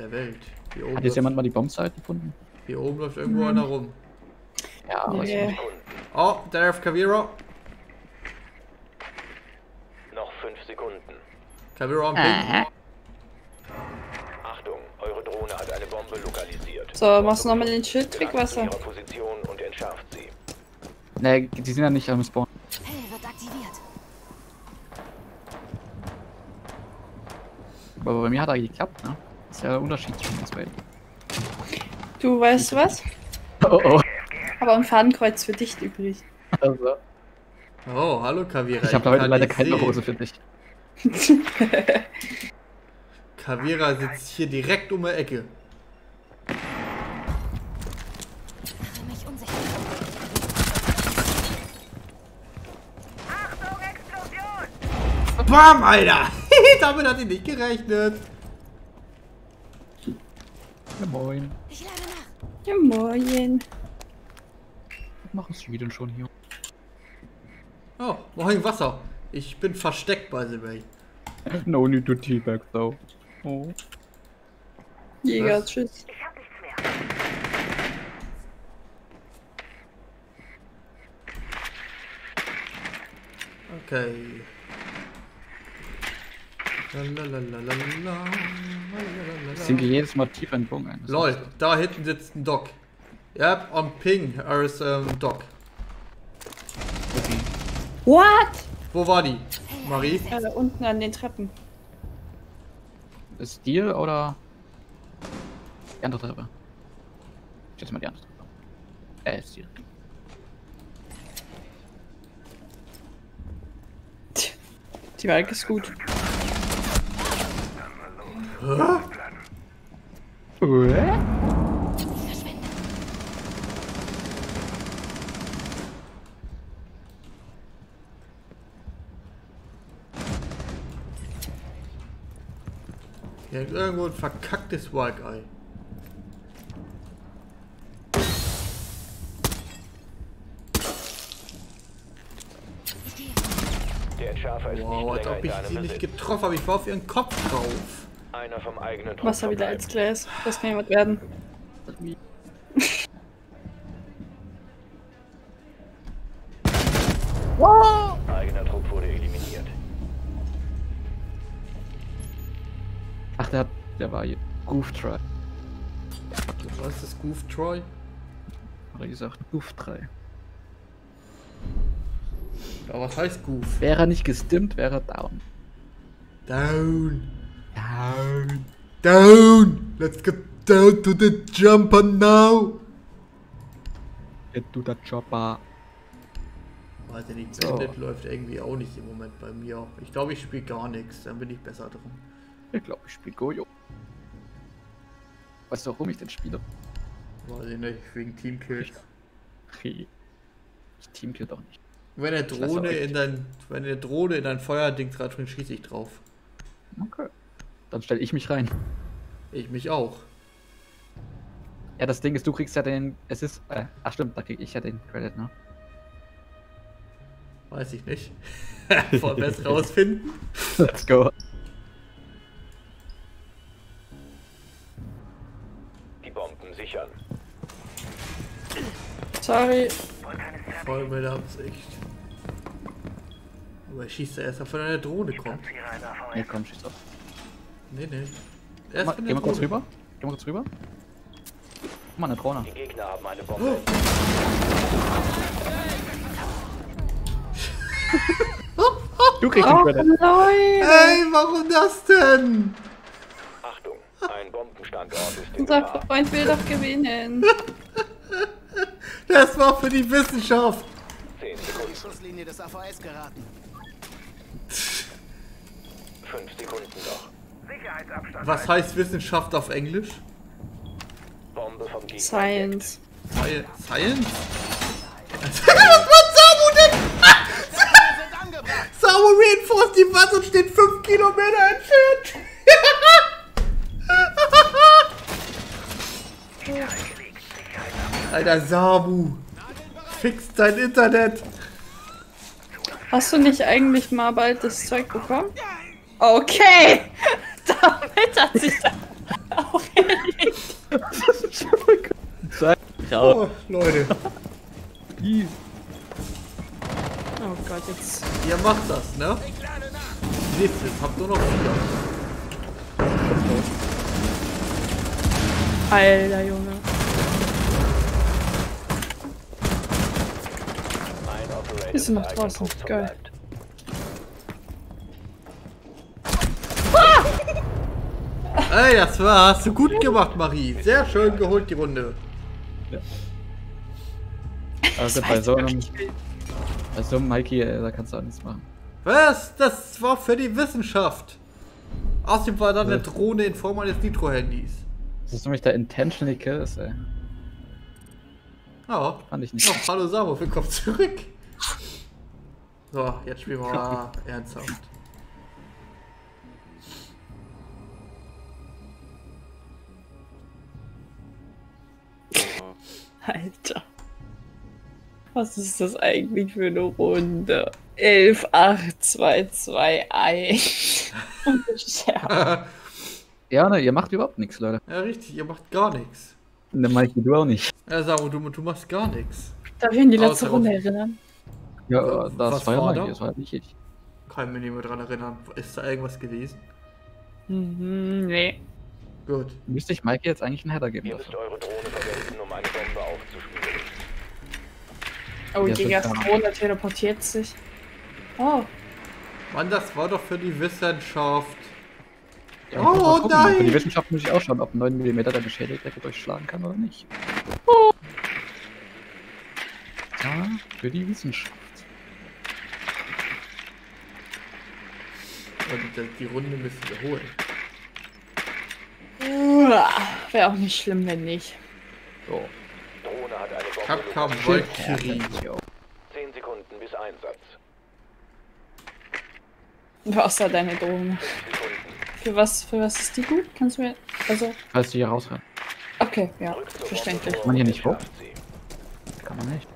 der Welt. Hier oben, Hat jetzt läuft, jemand mal die Bombsite gefunden? hier oben läuft irgendwo einer rum. Ja, aber ich Nee. Oh, der auf Kavira. Noch 5 Sekunden. Kavira am. Achtung, eure Drohne hat eine Bombe lokalisiert. So, machst du nochmal den Schildtrick, Wasser? Position und entschärft sie. Ne, die sind ja nicht am Spawn. Hell wird aktiviert. Aber bei mir hat er geklappt, ne? Ist der Unterschied zwischen uns beiden. Du weißt du was? Oh oh. Aber ein Fadenkreuz für dich übrig. Also, Oh, hallo Kavira. ich habe heute leider keine sehen. Hose für dich. *laughs* Kavira sitzt hier direkt um die Ecke. Achtung, Explosion! Bam, Alter! *laughs* Damit hat ich nicht gerechnet. Ja, moin. Ich lade nach. Ja, moin. Was machen Sie denn schon hier? Oh, moin Wasser. Ich bin versteckt, by the way. No need to teabag though. Oh. Jäger, Was? tschüss. Ich hab nichts mehr. Okay. Ich sinke jedes Mal tiefer in den Bogen ein. Lol, ist- da hinten sitzt ein Doc. Ja, am Ping, er ist ähm, Doc. Okay. What? Wo war die? Marie? Da unten an den Treppen. Ist Stil oder die andere Treppe? Ich schätze mal die andere Treppe. Äh, Stil. Tch, Die Walk ist gut. Hier ist irgendwo ein verkacktes ist Wow, nicht als ob ich sie nicht getroffen habe. Ich war auf ihren Kopf drauf. Einer vom eigenen Trupp Wasser wieder als Glas. Das kann jemand werden. Eigener Trupp wurde eliminiert. Ach, der hat, der war hier. Goof Try. Was ist das Goof Troy? Hat er gesagt. Goof 3. Ja, was heißt Goof? Wäre er nicht gestimmt, wäre er down. Down. Down. Down. Let's get down to the jumper now. Get to the chopper. Weiß ich nicht, So. Bandit läuft irgendwie auch nicht im Moment bei mir. Ich glaube, ich spiele gar nichts. Dann bin ich besser drin. Ich glaube, ich spiele Gojo. Weißt du, warum ich denn spiele? Weiß ich nicht, wegen Teamkills. Hey. Ich teamkill doch nicht. Wenn lasse Drohne in dein, wenn eine Drohne in dein Feuerding dran schieße ich drauf. Okay. Dann stelle ich mich rein. Ich mich auch. Ja, das Ding ist, du kriegst ja den. Es ist. Äh, ach stimmt, da krieg ich ja den Credit, ne? Weiß ich nicht. *laughs* Wollen wir es *laughs* rausfinden? Let's go. Die Bomben sichern. Sorry. Voll mit Absicht. Aber ich schieße erst, wenn eine Drohne kommt. Ja, komm, schieß auf. Nee, nee. Geh Erst mal, geh eine mal kurz rüber. Geh mal kurz rüber. Guck mal, eine Drohne. Die Gegner haben eine Bombe. Du kriegst den Oh Credit. nein. Ey, warum das denn? Achtung, ein Bombenstandort ist Unser. Freund will doch gewinnen. *laughs* Das war für die Wissenschaft. 10 Sekunden, Schusslinie des AVS geraten. 5 Sekunden noch. Sicherheitsabstand. Was heißt Wissenschaft auf Englisch? Bombe vom Gegner. Science. Sci- Science? Was *laughs* macht Samu reinforced die Wand und steht 5 Kilometer entfernt. *laughs* Alter Samu. Fix dein Internet. Hast du nicht eigentlich mal bald das Zeug bekommen? Okay! Damit hat sich das auch erledigt. Oh, Leute, Oh Gott, jetzt. ihr macht das, ne? Wisst es, habt nur noch vier. Alter Junge. Du noch draußen? Geil. Ey, das war, hast du gut gemacht, Marie. Sehr schön geholt, die Runde. Also bei so einem, bei so einem Mikey, äh, da kannst du auch nichts machen. Was? Das war für die Wissenschaft. Außerdem war da eine Ja. Drohne in Form eines Nitro-Handys. Das ist nämlich der intentionally kills, ey. Ja. Fand ich nicht. Oh, hallo Samo, willkommen zurück. So, jetzt spielen wir mal ernsthaft. Alter. Was ist das eigentlich für eine Runde? 11, 8, 2, 2, 1. Ungefähr. Ja, ne, ihr macht überhaupt nichts, Leute. Ja, richtig, ihr macht gar nichts. Ne, Mikey, du auch nicht. Ja, Samo, du, du machst gar nichts. Darf ich an die letzte Außer- Runde erinnern? Ja, Wa- das was war ja da? das war nicht ich. Kann mich nicht mehr dran erinnern. Ist da irgendwas gewesen? Mhm, nee. Gut. Müsste ich Mikey jetzt eigentlich einen Header geben Ihr müsst eure Drohne verwenden, um eine Bombe aufzuspielen. Oh, Ja, die ja. Gastrone teleportiert sich. Oh, Mann, das war doch für die Wissenschaft. Ja, oh gucken. Für die nein! Wissenschaft muss ich auch schauen, ob ein 9 mm deine Schädeldecke durchschlagen kann oder nicht. Ja, für die Wissenschaft. Und äh, die Runde müssen wir holen. Wäre auch nicht schlimm, wenn nicht. So. Drohne hat eine Bombe. Capcom. Valkyrie. 10 Sekunden bis Einsatz. Was war deine Drohne? 5 Sekunden. Für was, für was ist die gut? Kannst du mir. Also, Falls du hier rausrennen. okay, ja, verständlich. Bombe Man hier nicht hoch? Kann man nicht.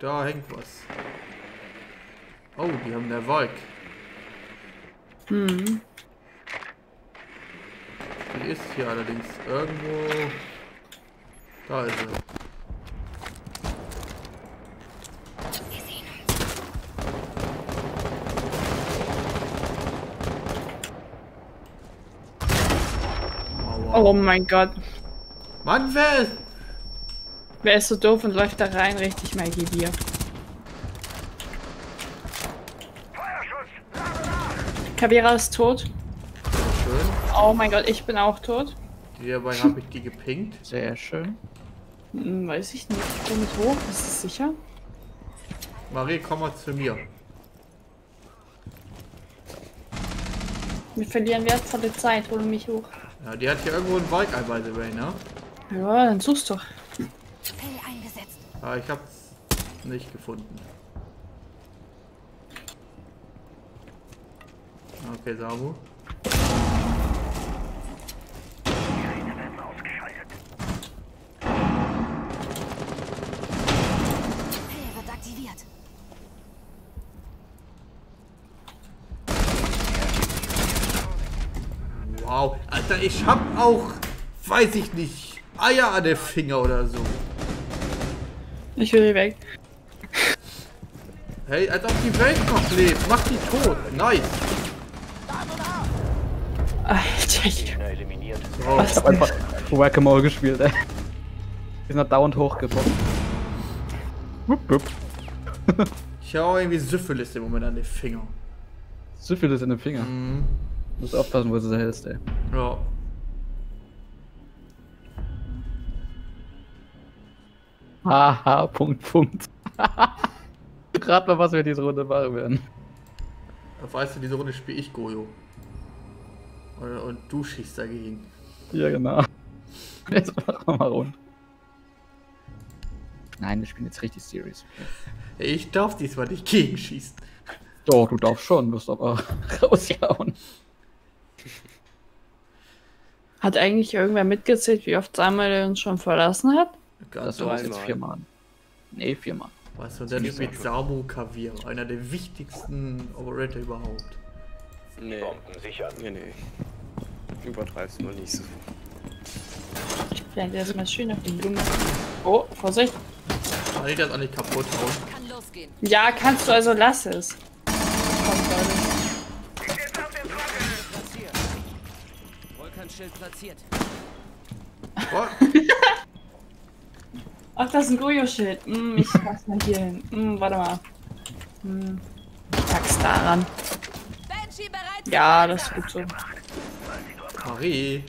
Da hängt was. Oh, die haben der Valk. Hm. Die ist hier allerdings irgendwo. Da ist sie. Oh, mein Gott. Mann, wer ist. Wer ist so doof und läuft da rein? Richtig, Maggie, dir. Kavira ist tot. Schön. Oh mein Gott, ich bin auch tot. Hierbei habe ich die gepinkt. *laughs* Sehr schön. Hm, weiß ich nicht. Ich bin nicht hoch. Ist es sicher? Marie, komm mal zu mir. Wir verlieren wertvolle Zeit. Hol mich hoch. Ja, die hat hier irgendwo einen ein, by the way, ne? Ja, dann suchst doch. Aber ich hab's nicht gefunden. Okay, Samu. Appell wird aktiviert. Wow, Alter, ich hab auch, weiß ich nicht, Eier an den Finger oder so. Ich will hier weg. Hey, als ob die Welt noch lebt. Mach die tot. Nice. Alter, ich- was Ich hab einfach Whack-a-Mole gespielt, ey. Wir sind da dauernd hochgebrochen. Wupp, wupp. *laughs* ich auch irgendwie Syphilis im Moment an den Finger. Syphilis in den Finger. Mhm. Musst aufpassen, wo du sie hältst, ey. Ja. Haha, Punkt, Punkt. *laughs* Rat mal, was wir diese Runde machen werden. Weißt du, diese Runde spiele ich Goyo. Und, und du schießt dagegen. Ja, genau. *laughs* Jetzt machen wir mal rund. Nein, wir spielen jetzt richtig serious. Ich darf diesmal nicht gegenschießen. Doch, du darfst schon, wirst aber *laughs* rausjauen. Hat eigentlich irgendwer mitgezählt, wie oft Samuel uns schon verlassen hat? Ganz Das war jetzt viermal. Nee, viermal. Was und dann spielt Samu Kavier, einer der wichtigsten Operator überhaupt. Nee. Bomben sichern. Nee, nee. Übertreib's mal nicht so. Ich blende erstmal schön auf die Blume. Oh, Vorsicht. Kann ich das eigentlich kaputt hauen? Kann losgehen. Ja, kannst du, also lass es. Platziert. Vulkanschild platziert. Oh, *laughs* Ach, das ist ein Goyo-Schild. Hm, ich pack's mal hier hin. Hm, warte mal. Hm. Pack's daran. Banshee bereit. Ja, das ist gut so. Marie,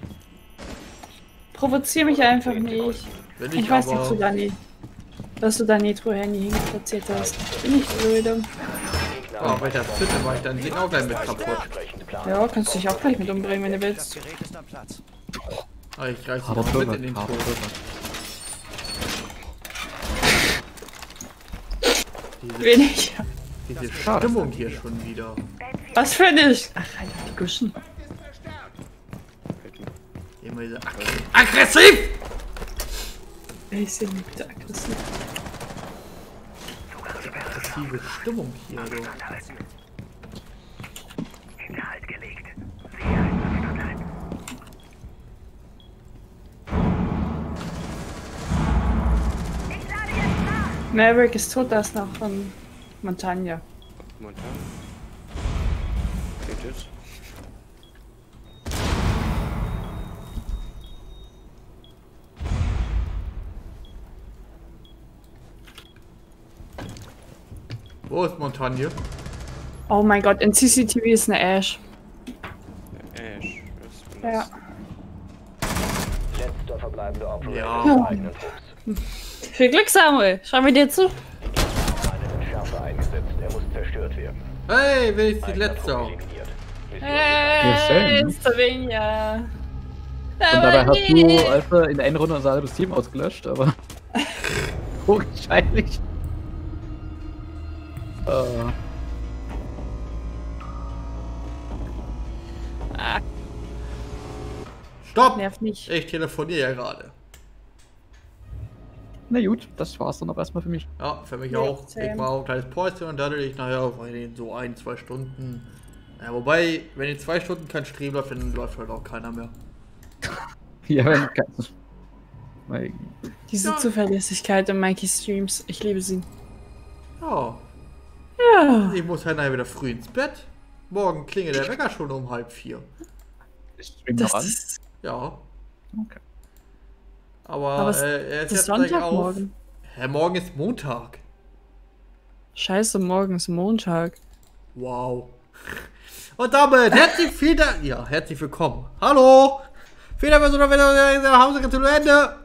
Provozier mich einfach nicht. Ich ich, weiß nicht, dass du da nie, dass du da Nitro-Handy hingeplatziert hast. Bin ich blöde. Oh, ich das finde, mach ich dann den auch gleich mit kaputt. Ja, kannst du dich auch gleich mit umbringen, wenn du willst. Ah, ich reiß dich mit in den Tod. drüber. Diese, Wenig. diese. Stimmung hier schon wieder. Was für dich? Ach, Alter, die Guschen. Immer diese Ag aggressiv! Denn bitte aggressiv? Aggressive Stimmung hier, du. Maverick ist tot, da ist noch von Montagna. Momentan. Geht es? Wo ist Montagne? Oh mein Gott, in CCTV ist eine Ash. Ash. Was ist Ja. Letzter verbleibender Operator Ja. Trupps. *laughs* Viel Glück, Samuel. Schau mir dir zu. Einen. Hey, wer ist die letzte? Mission Hey, ne? Slovenia. Und dabei hast du, also in der Endrunde unser halbes Team ausgelöscht, aber. *laughs* Wahrscheinlich. Äh, Stopp! Nerv nicht. Ich telefoniere ja gerade. Na gut, das war's dann auch erstmal für mich. Ja, für mich Ja, auch. same. Ich war auch ein kleines Päuschen und dadurch ich nachher allem so ein, zwei Stunden. Ja, wobei, wenn in zwei Stunden kein Stream läuft, dann läuft halt auch keiner mehr. *laughs* Ja, wenn. Weil- Diese Zuverlässigkeit in Mikey Streams. Ich liebe sie. Ja, Ja. ich muss halt nachher wieder früh ins Bett. Morgen klingelt der Wecker schon um halb vier. Ist Stream Das noch an? ist, Ja, Okay. Aber, Aber es- äh, er ist ist Sonntagmorgen. Hä, morgen ist Montag. Scheiße, morgen ist Montag. Wow. *laughs* Und damit herzlich Dank. Ja, herzlich willkommen. Hallo. Vielen Dank für so eine Hausregel zu Ende.